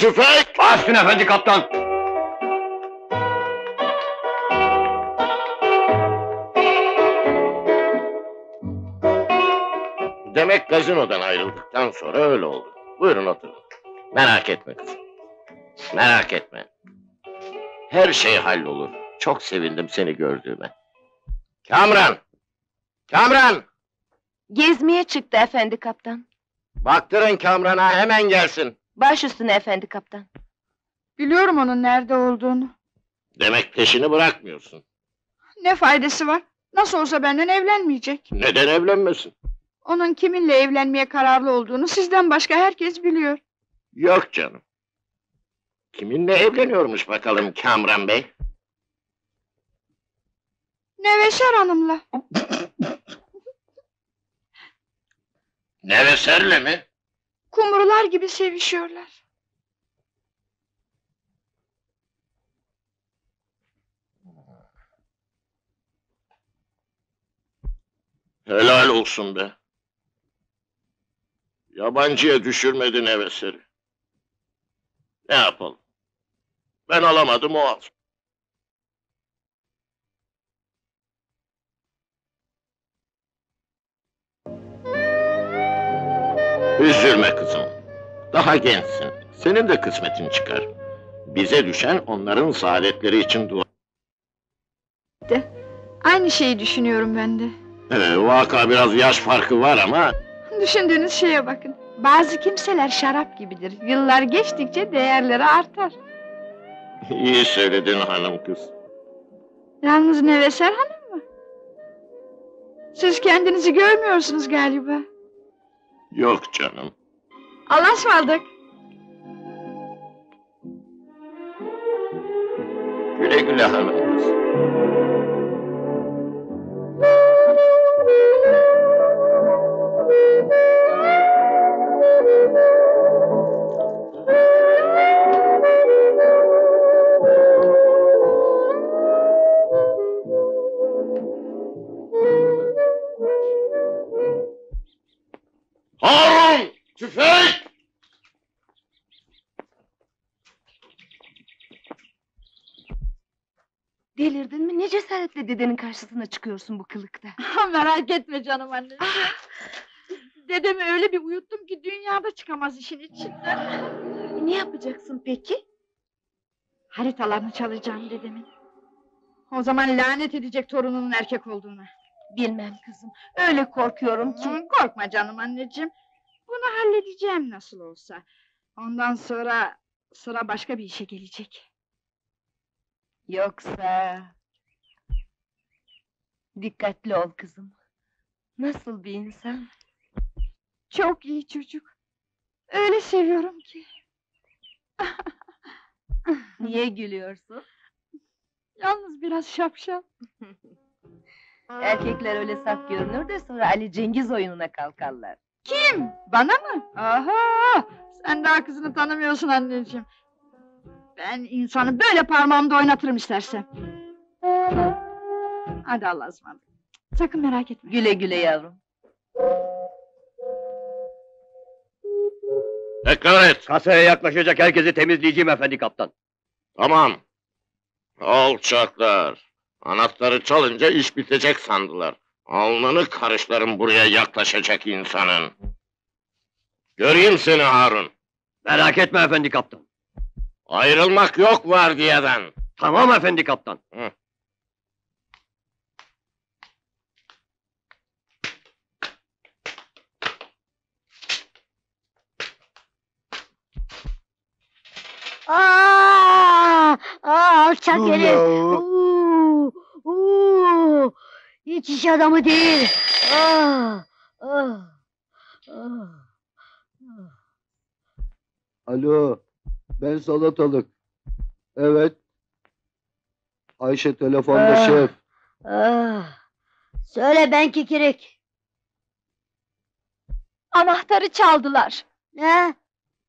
Speaker 4: Tüfek!
Speaker 5: Baş üstüne efendi kaptan.
Speaker 4: Demek gazinodan ayrıldıktan sonra öyle oldu. Buyurun oturun. Merak etme kızım. Merak etme. Her şey hallolur. Çok sevindim seni gördüğüme. Kamran! Kamran!
Speaker 7: Gezmeye çıktı efendi kaptan.
Speaker 4: Baktırın Kamran'a hemen gelsin.
Speaker 7: Baş üstüne efendi kaptan.
Speaker 6: Biliyorum onun nerede olduğunu.
Speaker 4: Demek peşini bırakmıyorsun.
Speaker 6: Ne faydası var? Nasıl olsa benden evlenmeyecek.
Speaker 4: Neden evlenmesin?
Speaker 6: Onun kiminle evlenmeye kararlı olduğunu sizden başka herkes biliyor.
Speaker 4: Yok canım. Kiminle evleniyormuş bakalım Kamran Bey?
Speaker 6: Neveşer Hanım'la.
Speaker 4: Neveser'le mi?
Speaker 6: Kumrular gibi sevişiyorlar.
Speaker 4: Helal olsun be. Yabancıya düşürmedin Neveser'i. Ne yapalım? Ben alamadım o al. Üzülme kızım. Daha gençsin. Senin de kısmetin çıkar. Bize düşen onların saadetleri için dua.
Speaker 6: Aynı şeyi düşünüyorum ben de.
Speaker 4: Ee, vaka biraz yaş farkı var ama
Speaker 6: Düşündüğünüz şeye bakın. Bazı kimseler şarap gibidir. Yıllar geçtikçe değerleri artar.
Speaker 4: iyi söyledin hanım kız.
Speaker 6: Yalnız Neveser Hanım mı? Siz kendinizi görmüyorsunuz galiba.
Speaker 4: Yok canım.
Speaker 6: Allah'a ısmarladık.
Speaker 4: Güle güle hanım Tüfek!
Speaker 7: Delirdin mi? Ne cesaretle dedenin karşısına çıkıyorsun bu kılıkta? <laughs>
Speaker 6: Merak etme canım anneciğim. Dedemi öyle bir uyuttum ki dünyada çıkamaz işin içinden.
Speaker 7: Ne yapacaksın peki?
Speaker 6: Haritalarını çalacağım dedemin. O zaman lanet edecek torununun erkek olduğuna.
Speaker 7: Bilmem kızım. Öyle korkuyorum ki.
Speaker 6: Hı, Korkma canım anneciğim. Bunu halledeceğim nasıl olsa. Ondan sonra sıra başka bir işe gelecek.
Speaker 7: Yoksa... Dikkatli ol kızım. Nasıl bir insan?
Speaker 6: Çok iyi çocuk. Öyle seviyorum ki. <laughs>
Speaker 7: Niye gülüyorsun?
Speaker 6: Yalnız biraz şapşal. <laughs>
Speaker 7: Erkekler öyle saf görünür de sonra Ali Cengiz oyununa kalkarlar.
Speaker 6: Kim? Bana mı? Aha! Sen daha kızını tanımıyorsun anneciğim. Ben insanı böyle parmağımda oynatırım istersen. Hadi Allah'a ısmarladık. Sakın merak etme.
Speaker 7: Güle güle yavrum.
Speaker 4: Tekrar et.
Speaker 1: Kasaya yaklaşacak herkesi temizleyeceğim efendi kaptan.
Speaker 4: Tamam. Alçaklar. Anahtarı çalınca iş bitecek sandılar. Alnını karışlarım buraya yaklaşacak insanın. Göreyim seni Harun.
Speaker 1: Merak etme efendi kaptan.
Speaker 4: Ayrılmak yok vardiyadan.
Speaker 1: Tamam efendi kaptan.
Speaker 10: Aa! Aa, alçak herif. Hiç iş adamı değil. Ah, ah, ah.
Speaker 11: Alo, ben salatalık. Evet. Ayşe telefonda
Speaker 10: Ah.
Speaker 11: şef.
Speaker 10: Ah. Söyle ben kikirik.
Speaker 7: Anahtarı çaldılar.
Speaker 10: Ne?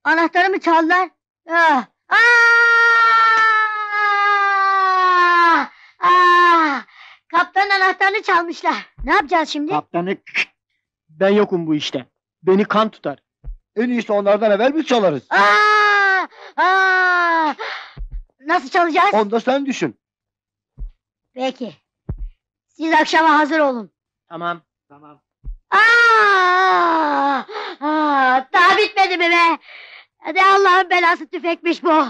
Speaker 10: Anahtarı mı çaldılar? Ah. Ah! Kaptan anahtarını çalmışlar. Ne yapacağız şimdi?
Speaker 12: Kaptanı ben yokum bu işte. Beni kan tutar.
Speaker 11: En iyisi onlardan evvel biz çalarız.
Speaker 10: Aa! Aa! Nasıl çalacağız?
Speaker 11: Onu da sen düşün.
Speaker 10: Peki. Siz akşama hazır olun.
Speaker 12: Tamam. Tamam.
Speaker 10: Aa! Aa! Daha bitmedi mi be? Hadi Allah'ın belası tüfekmiş bu.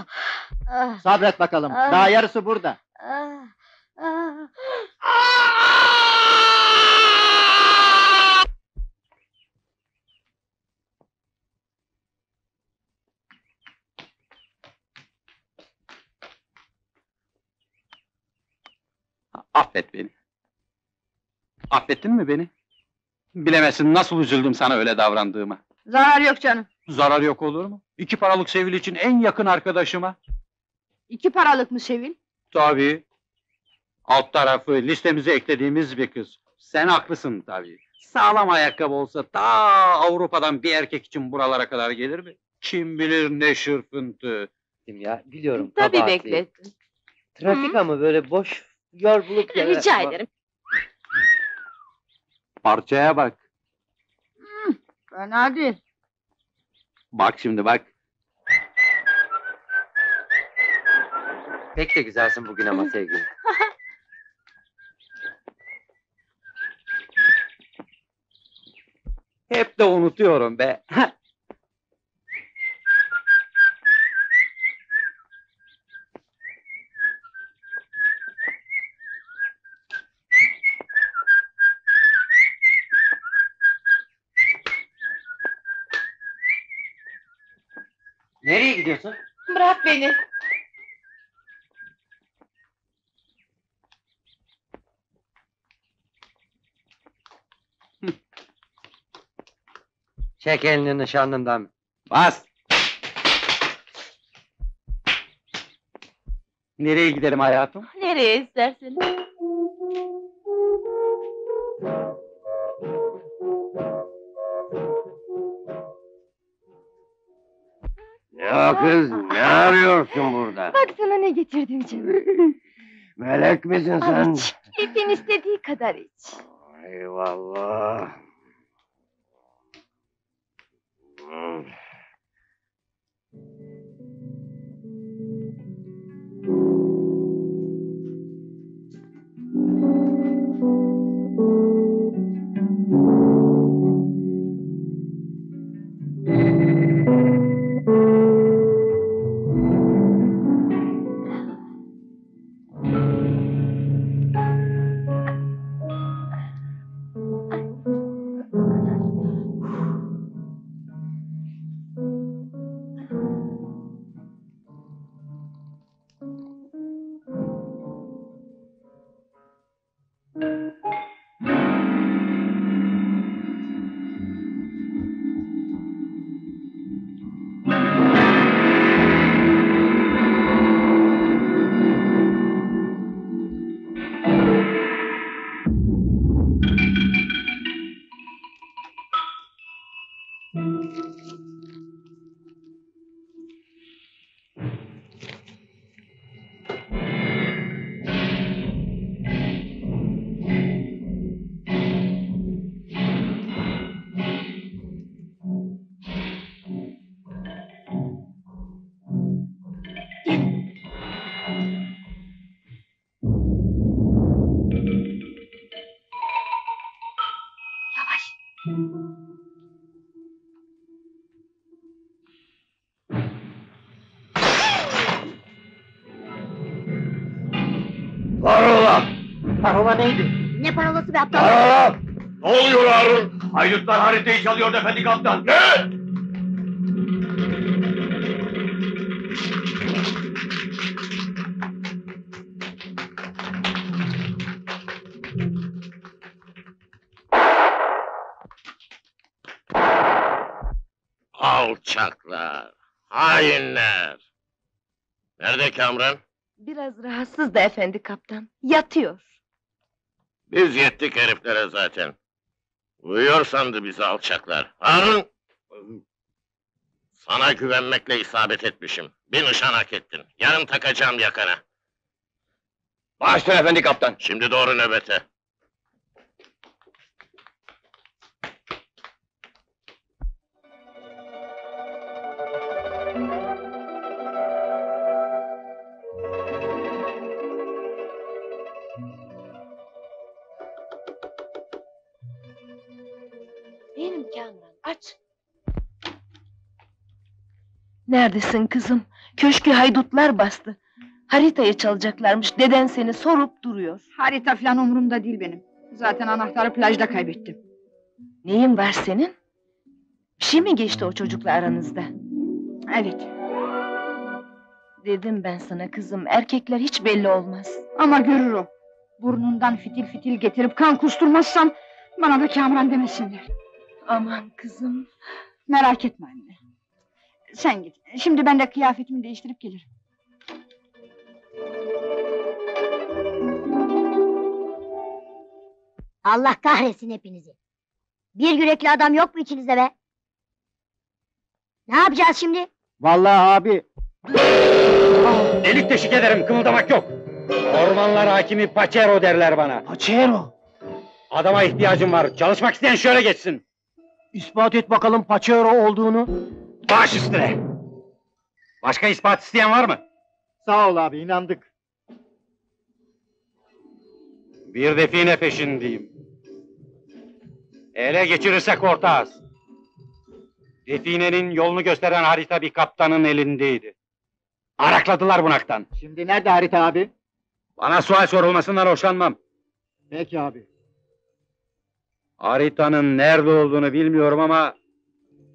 Speaker 10: Ah,
Speaker 12: Sabret bakalım.
Speaker 10: Ah.
Speaker 12: Daha yarısı burada.
Speaker 10: ah, ah.
Speaker 3: Affet beni. Affettin mi beni? Bilemezsin nasıl üzüldüm sana öyle davrandığıma.
Speaker 6: Zarar yok canım.
Speaker 3: Zarar yok olur mu? İki paralık Sevil için en yakın arkadaşıma.
Speaker 6: İki paralık mı Sevil?
Speaker 3: Tabii. Alt tarafı listemize eklediğimiz bir kız. Sen haklısın tabii. Sağlam ayakkabı olsa ta Avrupa'dan bir erkek için buralara kadar gelir mi? Kim bilir ne şırfıntı.
Speaker 1: Ya biliyorum
Speaker 7: Tabii
Speaker 1: kabahatli.
Speaker 7: beklettim.
Speaker 1: Trafik ama böyle boş yol bulup...
Speaker 7: Rica ederim.
Speaker 3: Parçaya bak.
Speaker 6: Fena değil.
Speaker 3: Bak şimdi bak.
Speaker 1: Pek de güzelsin bugün ama sevgilim.
Speaker 3: Hep de unutuyorum be.
Speaker 1: Nereye gidiyorsun?
Speaker 7: Bırak beni.
Speaker 1: Çek elini nişanlından.
Speaker 3: Bas. Nereye gidelim hayatım?
Speaker 7: Nereye istersen.
Speaker 1: Ya kız ne arıyorsun burada?
Speaker 7: Baksana ne getirdim canım.
Speaker 1: Melek misin sen?
Speaker 7: Al iç. Keyfin istediği kadar iç.
Speaker 1: Eyvallah.
Speaker 5: Parola
Speaker 1: neydi?
Speaker 2: Ne parolası be aptal?
Speaker 5: Parola!
Speaker 4: Ne oluyor Harun?
Speaker 5: Haydutlar haritayı çalıyor efendi kaptan. Ne?
Speaker 4: Alçaklar, hainler. Nerede Kamran?
Speaker 7: Biraz rahatsız da efendi kaptan. Yatıyor.
Speaker 4: Biz yettik heriflere zaten. Uyuyor sandı bizi alçaklar. Harun! Sana güvenmekle isabet etmişim. Bir nişan hak ettin. Yarın takacağım yakana.
Speaker 5: Başla efendi kaptan.
Speaker 4: Şimdi doğru nöbete.
Speaker 7: Neredesin kızım? Köşkü haydutlar bastı. Haritayı çalacaklarmış. Deden seni sorup duruyor.
Speaker 6: Harita falan umurumda değil benim. Zaten anahtarı plajda kaybettim.
Speaker 7: Neyin var senin? Bir şey mi geçti o çocukla aranızda?
Speaker 6: Evet.
Speaker 7: Dedim ben sana kızım, erkekler hiç belli olmaz.
Speaker 6: Ama görür o. Burnundan fitil fitil getirip kan kusturmazsam bana da Kamran demesinler.
Speaker 7: Aman kızım.
Speaker 6: Merak etme anne. Sen git. Şimdi ben de kıyafetimi değiştirip gelirim.
Speaker 2: Allah kahretsin hepinizi. Bir yürekli adam yok mu içinizde be? Ne yapacağız şimdi?
Speaker 11: Vallahi abi <laughs>
Speaker 3: Delik deşik ederim, kımıldamak yok. Ormanlar hakimi Pacero derler bana.
Speaker 11: Paçero.
Speaker 3: Adama ihtiyacım var, çalışmak isteyen şöyle geçsin.
Speaker 11: İspat et bakalım Paçero olduğunu.
Speaker 3: Baş üstüne. Başka ispat isteyen var mı?
Speaker 11: Sağ ol abi inandık.
Speaker 3: Bir define peşindeyim. Ele geçirirsek ortağız. Definenin yolunu gösteren harita bir kaptanın elindeydi. Arakladılar bunaktan.
Speaker 11: Şimdi nerede harita abi?
Speaker 3: Bana sual sorulmasından hoşlanmam.
Speaker 11: Peki abi.
Speaker 3: Haritanın nerede olduğunu bilmiyorum ama...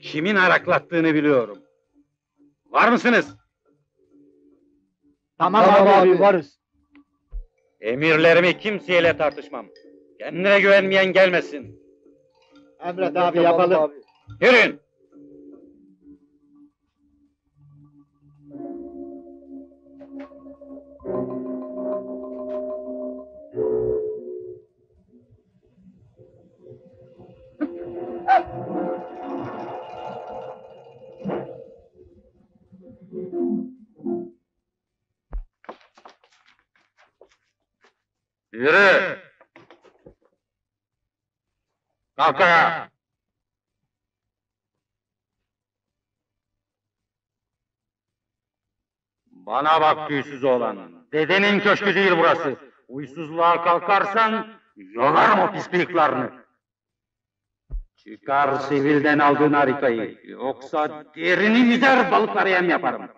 Speaker 3: ...kimin araklattığını biliyorum. Var mısınız?
Speaker 11: Tamam, abi, varız.
Speaker 3: Emirlerimi kimseyle tartışmam. Kendine güvenmeyen gelmesin.
Speaker 11: Emret abi yapalım.
Speaker 3: Yürüyün. Yürü. Kalk ayağa. Bana bak tüysüz oğlan. Dedenin köşkü değil burası. Uysuzluğa kalkarsan yolarım o pis bıyıklarını. Çıkar sivilden aldığın haritayı. Yoksa derini yüzer balıklara yem yaparım.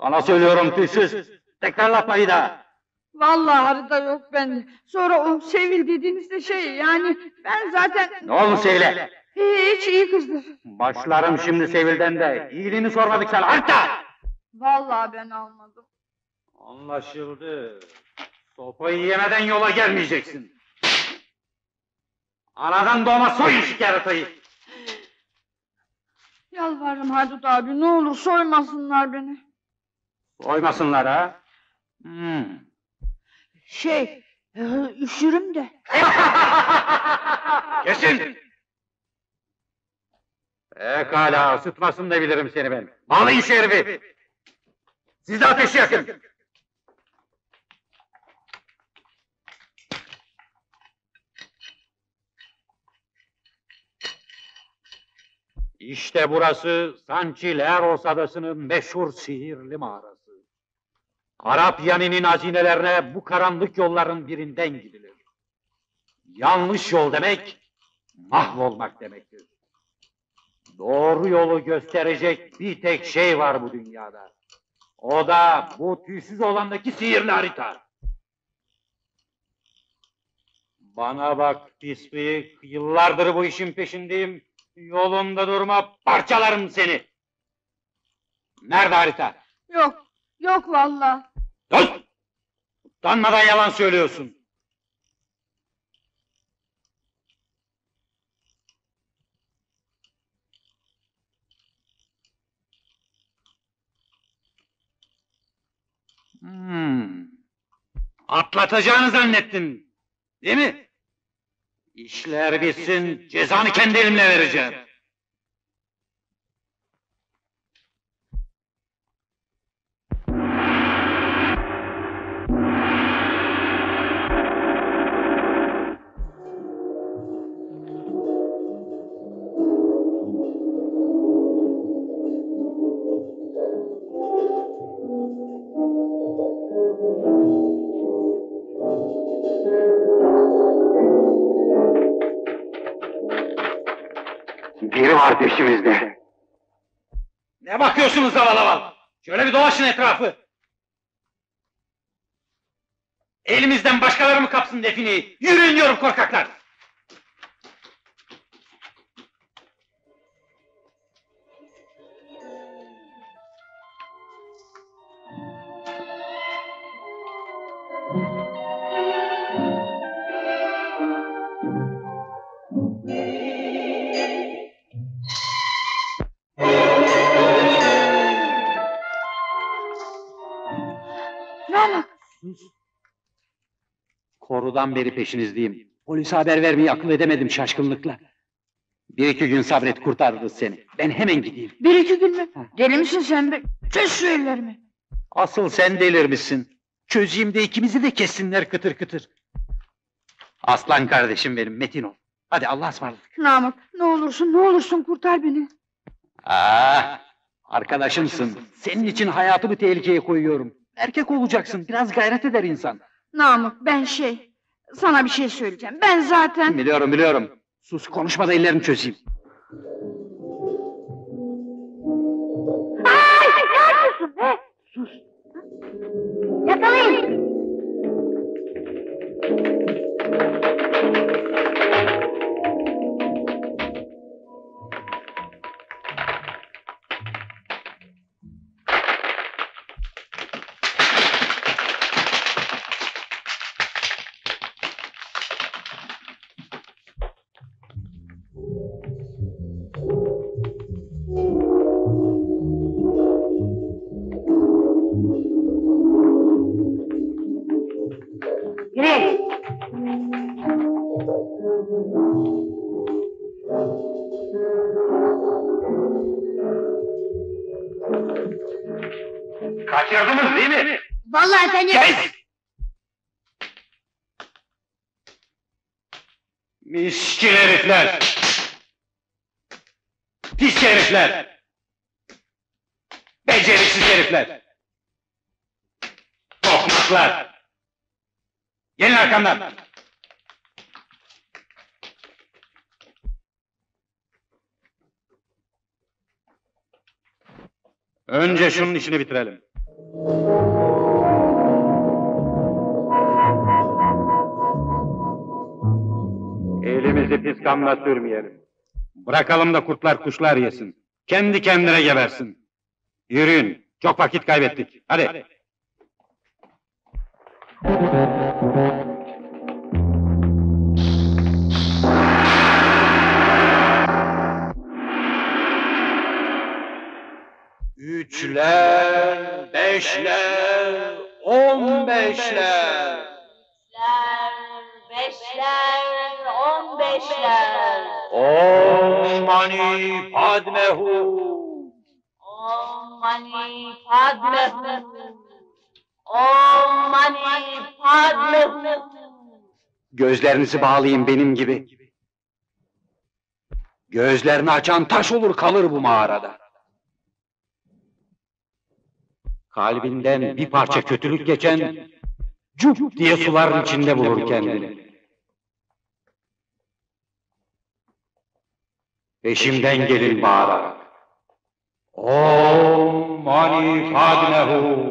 Speaker 3: Sana söylüyorum tüysüz. Tekrarlatma bir daha.
Speaker 6: Vallahi harita yok bende. Sonra o Sevil dediğinizde şey yani ben zaten...
Speaker 3: Ne olmuş Sevil'e?
Speaker 6: Hiç iyi kızdır.
Speaker 3: Başlarım şimdi Sevil'den de. İyiliğini sormadık sana. Harita!
Speaker 6: Vallahi ben almadım.
Speaker 3: Anlaşıldı. Sopayı yemeden yola gelmeyeceksin. Anadan doğma soyun şu keratayı.
Speaker 6: Yalvarırım Haydut abi ne olur soymasınlar beni.
Speaker 3: Soymasınlar ha. Hmm.
Speaker 6: Şey, e, üşürüm de. <laughs>
Speaker 3: Kesin! Pekala, ısıtmasını da bilirim seni ben. Bağlayın şu herifi! Siz de ateşi yakın! İşte burası Sanchi Leros Adası'nın meşhur sihirli mağarası. Arap yaninin hazinelerine bu karanlık yolların birinden gidilir. Yanlış yol demek, mahvolmak demektir. Doğru yolu gösterecek bir tek şey var bu dünyada. O da bu tüysüz olandaki sihirli harita. Bana bak pis bıyık, yıllardır bu işin peşindeyim. Yolunda durma, parçalarım seni. Nerede harita?
Speaker 6: Yok, yok vallahi.
Speaker 3: Sus! Utanmadan yalan söylüyorsun. Hmm. Atlatacağını zannettin. Değil mi? İşler bitsin, cezanı kendi elimle vereceğim.
Speaker 11: Biri var peşimizde.
Speaker 3: Ne bakıyorsunuz aval aval? Şöyle bir dolaşın etrafı. Elimizden başkaları mı kapsın defineyi? Yürüyün diyorum korkaklar! Korudan beri peşinizdeyim. Polise haber vermeyi akıl edemedim şaşkınlıkla. Bir iki gün sabret kurtarırız seni. Ben hemen gideyim.
Speaker 6: bir iki gün mü? Deli misin sen be? Çöz şu ellerimi.
Speaker 3: Asıl sen delirmişsin. Çözeyim de ikimizi de kessinler kıtır kıtır. Aslan kardeşim benim Metin ol. Hadi Allah'a ısmarladık.
Speaker 6: Namık, ne olursun, ne olursun kurtar beni.
Speaker 3: Aa, Ah, arkadaşımsın. Senin için hayatımı tehlikeye koyuyorum. Erkek olacaksın. Biraz gayret eder insan.
Speaker 6: Namık, ben şey, sana bir şey söyleyeceğim. Ben zaten...
Speaker 3: Biliyorum biliyorum. Sus konuşma da ellerini çözeyim.
Speaker 2: Ay, ne yapıyorsun be? Sus. Yakalayın.
Speaker 3: Arkamdan! Önce şunun işini bitirelim. Elimizi pis kanla sürmeyelim. Bırakalım da kurtlar kuşlar yesin. Kendi kendine gebersin. Yürüyün. Çok vakit kaybettik. Hadi. Üçler, beşler, on beşler.
Speaker 9: beşler, on beşler.
Speaker 3: Om mani padme hu.
Speaker 9: Om mani padme hu. Om mani padme hu.
Speaker 3: Gözlerinizi bağlayın benim gibi. Gözlerini açan taş olur kalır bu mağarada. Kalbinden bir parça kötülük geçen, cup diye suların içinde bulur kendini. Peşimden gelin bağırarak. Om mani padme hu.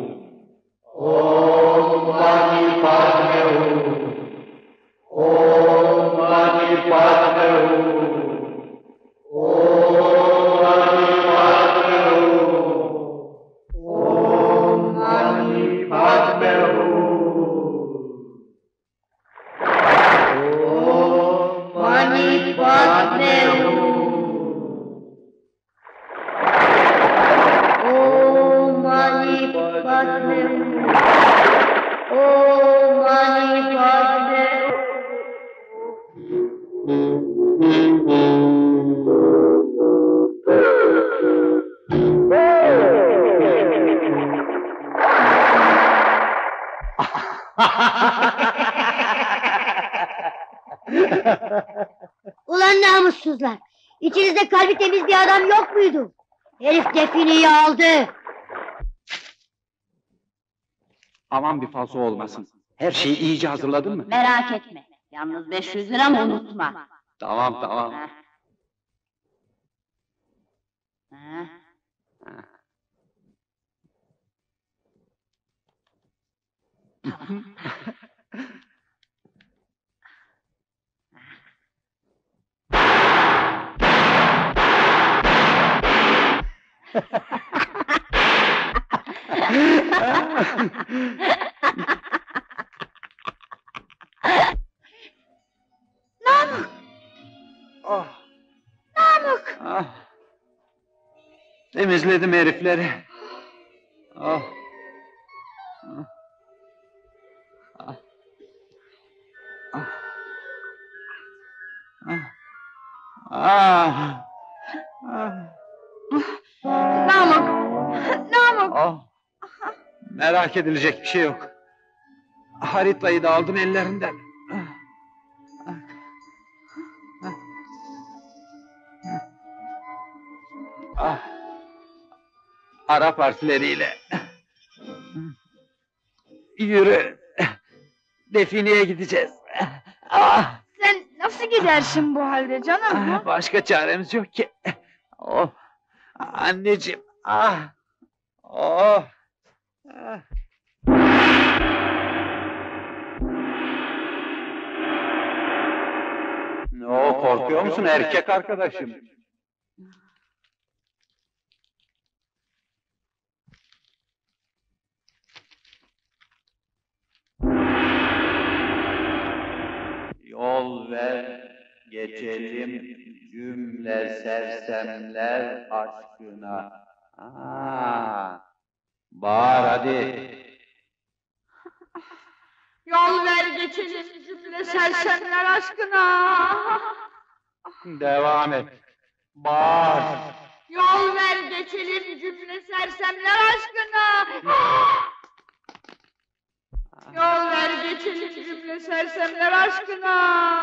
Speaker 3: Om mani padme hu. Om mani padme
Speaker 2: Ulan namussuzlar! İçinizde kalbi temiz bir adam yok muydu? Herif definiyi aldı.
Speaker 3: Aman bir falso olmasın. Her şeyi iyice hazırladın mı?
Speaker 9: Merak etme. Yalnız 500 lira mı unutma.
Speaker 3: Tamam tamam.
Speaker 9: Ha. Ha.
Speaker 3: Ah. Namık. Ah. Temizledim herifleri. Ah. Ah. Ah. Ah. Ah. Ah.
Speaker 6: Namık! Namık!
Speaker 3: Ah. Merak edilecek bir şey yok. Haritayı da aldım ellerinden. Ah. Ah. Ah. Ara partileriyle. Yürü. Defineye gideceğiz. Ah.
Speaker 6: Sen nasıl gidersin bu halde canım?
Speaker 3: Başka çaremiz yok ki. Oh. Anneciğim. Ah. Oh. Ah. Ne o korkuyor musun erkek arkadaşım? Yol ver geçelim cümle sersemler aşkına. Aa, bağır hadi. <laughs>
Speaker 6: Yol ver geçelim cümle sersemler aşkına.
Speaker 3: Devam et. Bağır.
Speaker 6: Yol ver geçelim cümle sersemler aşkına. <laughs> Yol ver geçelim cümle sersemler aşkına.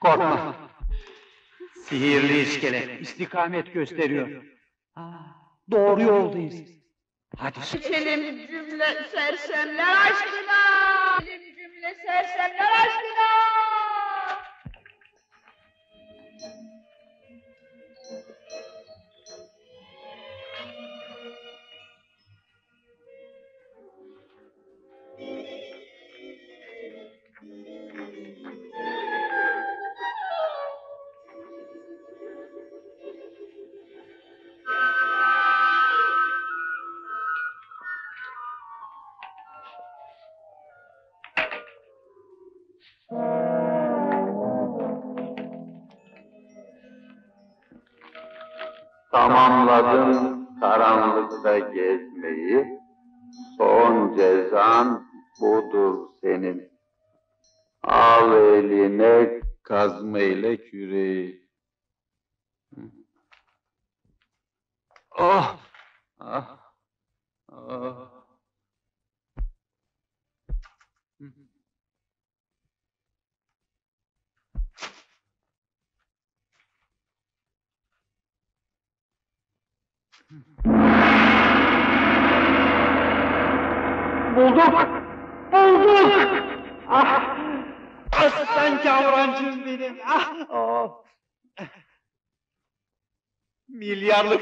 Speaker 3: Korkma. Sihirli iskele istikamet gösteriyor. Aa, doğru yoldayız. Hadi
Speaker 6: Geçelim cümle sersemler aşkına. Geçelim cümle sersemler aşkına.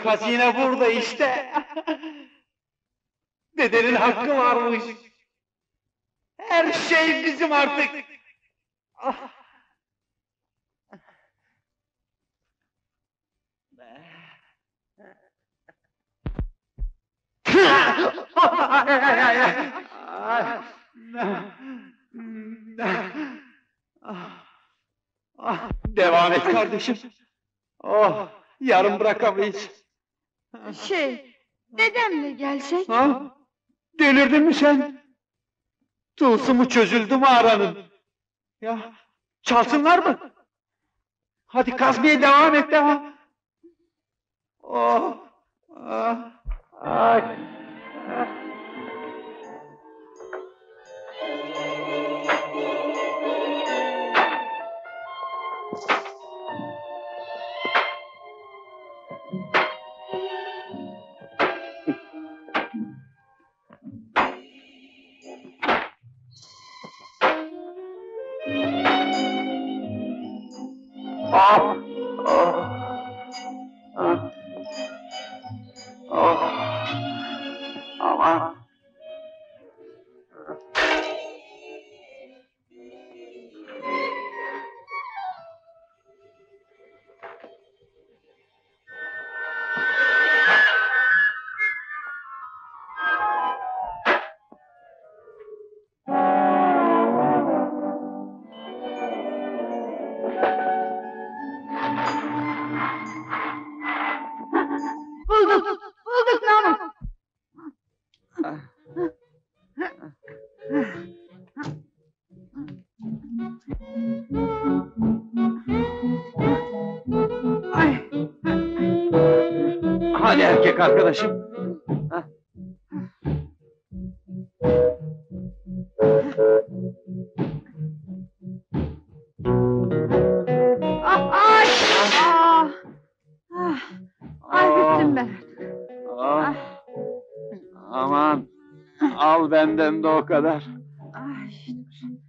Speaker 11: Milyarlık hazine burada işte! Dedenin hakkı varmış! Her şey bizim artık! Devam et kardeşim. Oh, yarın bırakamayız. <laughs>
Speaker 6: Şey, dedemle gelsek?
Speaker 11: Ha? Delirdin mi sen? Tılsımı çözüldü mü aranın? Ya, çalsınlar mı? Hadi kazmaya devam et devam. Oh, ah, ay.
Speaker 3: Ah!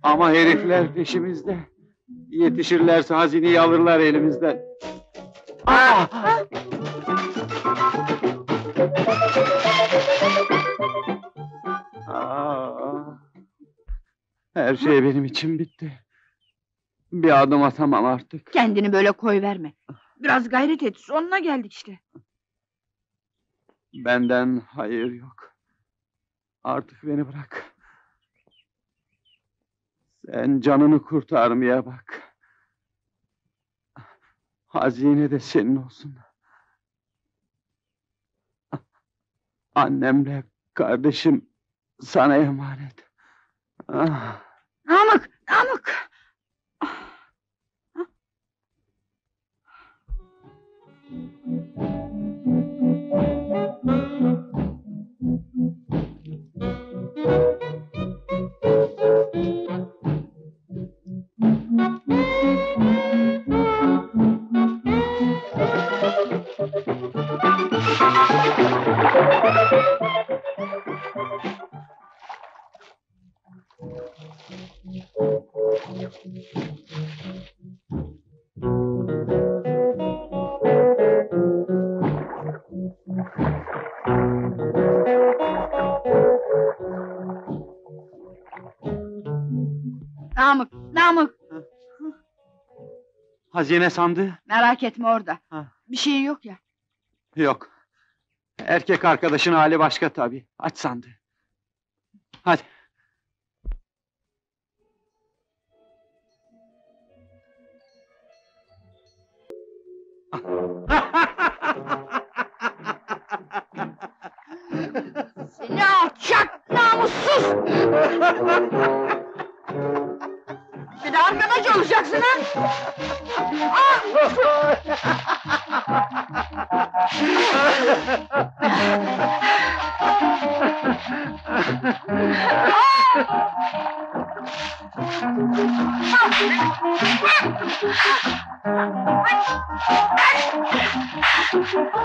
Speaker 3: Ama herifler peşimizde. Yetişirlerse hazineyi alırlar elimizden. Ah! Ah! Her şey benim için bitti. Bir adım atamam artık.
Speaker 6: kendini böyle koy verme. Biraz gayret et, sonuna geldik işte.
Speaker 3: Benden hayır yok. Artık beni bırak. Sen canını kurtarmaya bak. Hazine de senin olsun. Annemle kardeşim sana emanet. Ah,
Speaker 6: Namık, Namık.
Speaker 3: Hazine sandığı?
Speaker 6: Merak etme orada.
Speaker 3: Ha.
Speaker 6: Bir şey yok ya.
Speaker 3: Yok. Erkek arkadaşın hali başka tabii. Aç sandığı. Hadi.
Speaker 6: Seni alçak namussuz! <laughs> arkadaş olacaksın ha? Şimdi ben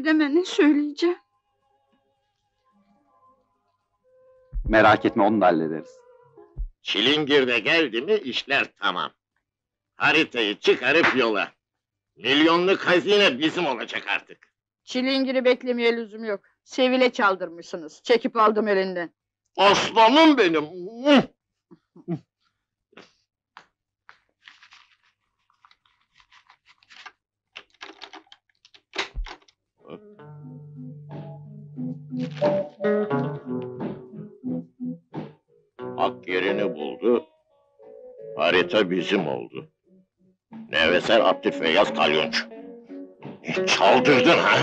Speaker 6: dedeme ne söyleyeceğim?
Speaker 3: Merak etme onu da hallederiz.
Speaker 4: Çilingir de geldi mi işler tamam. Haritayı çıkarıp yola. Milyonluk hazine bizim olacak artık.
Speaker 6: Çilingiri beklemeye lüzum yok. Sevile çaldırmışsınız. Çekip aldım elinden.
Speaker 4: Aslanım benim. Hak yerini buldu. Harita bizim oldu. Neveser Abdülfeyyaz Kalyonç. E, Çaldırdın ha?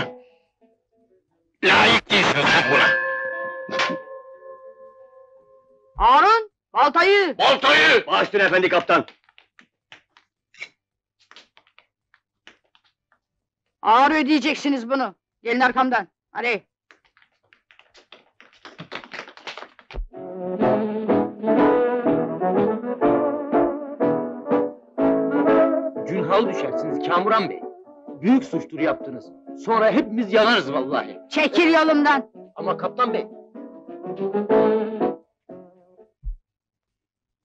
Speaker 4: Layık değilsin sen buna.
Speaker 6: Harun, baltayı!
Speaker 4: Baltayı!
Speaker 5: Başüstüne efendi kaptan.
Speaker 6: Ağır ödeyeceksiniz bunu. Gelin arkamdan. Hadi.
Speaker 1: Cünhal düşersiniz Kamuran Bey. Büyük suçtur yaptınız. Sonra hepimiz yanarız vallahi.
Speaker 6: Çekil yolumdan.
Speaker 1: Ama kaptan bey,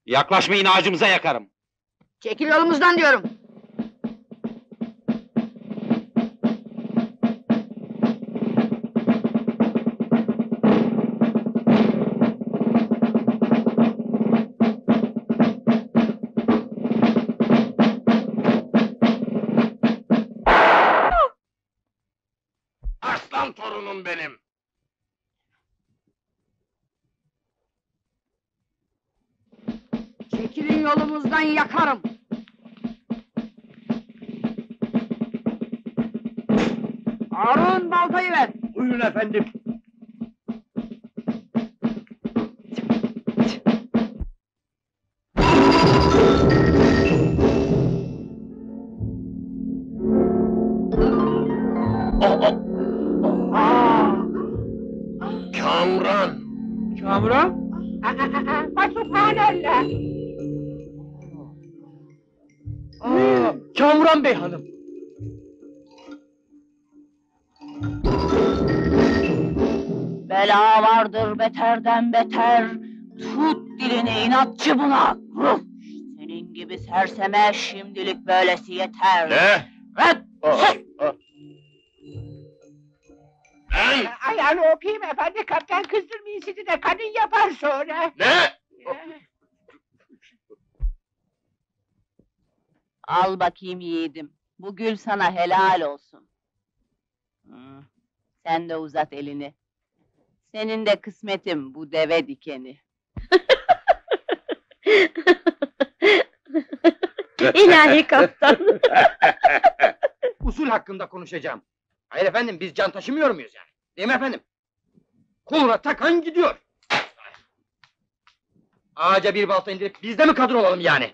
Speaker 3: Yaklaşmayın ağacımıza yakarım.
Speaker 6: Çekil yolumuzdan diyorum. Harun baltayı ver.
Speaker 5: Buyurun efendim.
Speaker 9: Bela vardır beterden beter. Tut dilini inatçı bunak. Ruh! Senin gibi serseme şimdilik böylesi yeter.
Speaker 4: Ne?
Speaker 9: Red!
Speaker 4: Aa, aa. Ben?
Speaker 8: Ayağını öpeyim efendi kaptan kızdırmayın sizi de kadın yapar sonra.
Speaker 4: Ne?
Speaker 9: Al bakayım yiğidim. Bu gül sana helal olsun. Hı, Sen de uzat elini. Senin de kısmetin bu deve dikeni. <laughs>
Speaker 2: İlahi kaptan. <laughs>
Speaker 1: usul hakkında konuşacağım. Hayır efendim, biz can taşımıyor muyuz yani? Değil mi efendim? Kuluna takan gidiyor. Ağaca bir balta indirip biz de mi kadro olalım yani?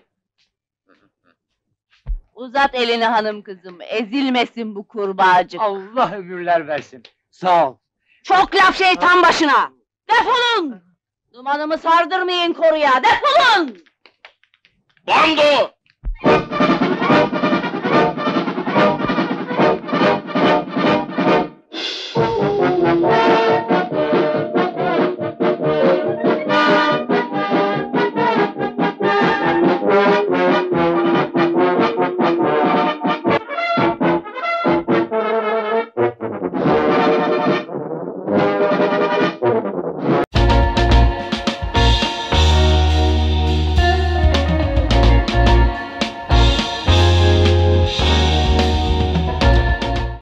Speaker 9: Uzat elini hanım kızım. Ezilmesin bu kurbağacık.
Speaker 11: Allah ömürler versin. Sağ ol.
Speaker 9: Çok laf şeytan başına! Defolun! Dumanımı sardırmayın koruya, defolun!
Speaker 4: Bando!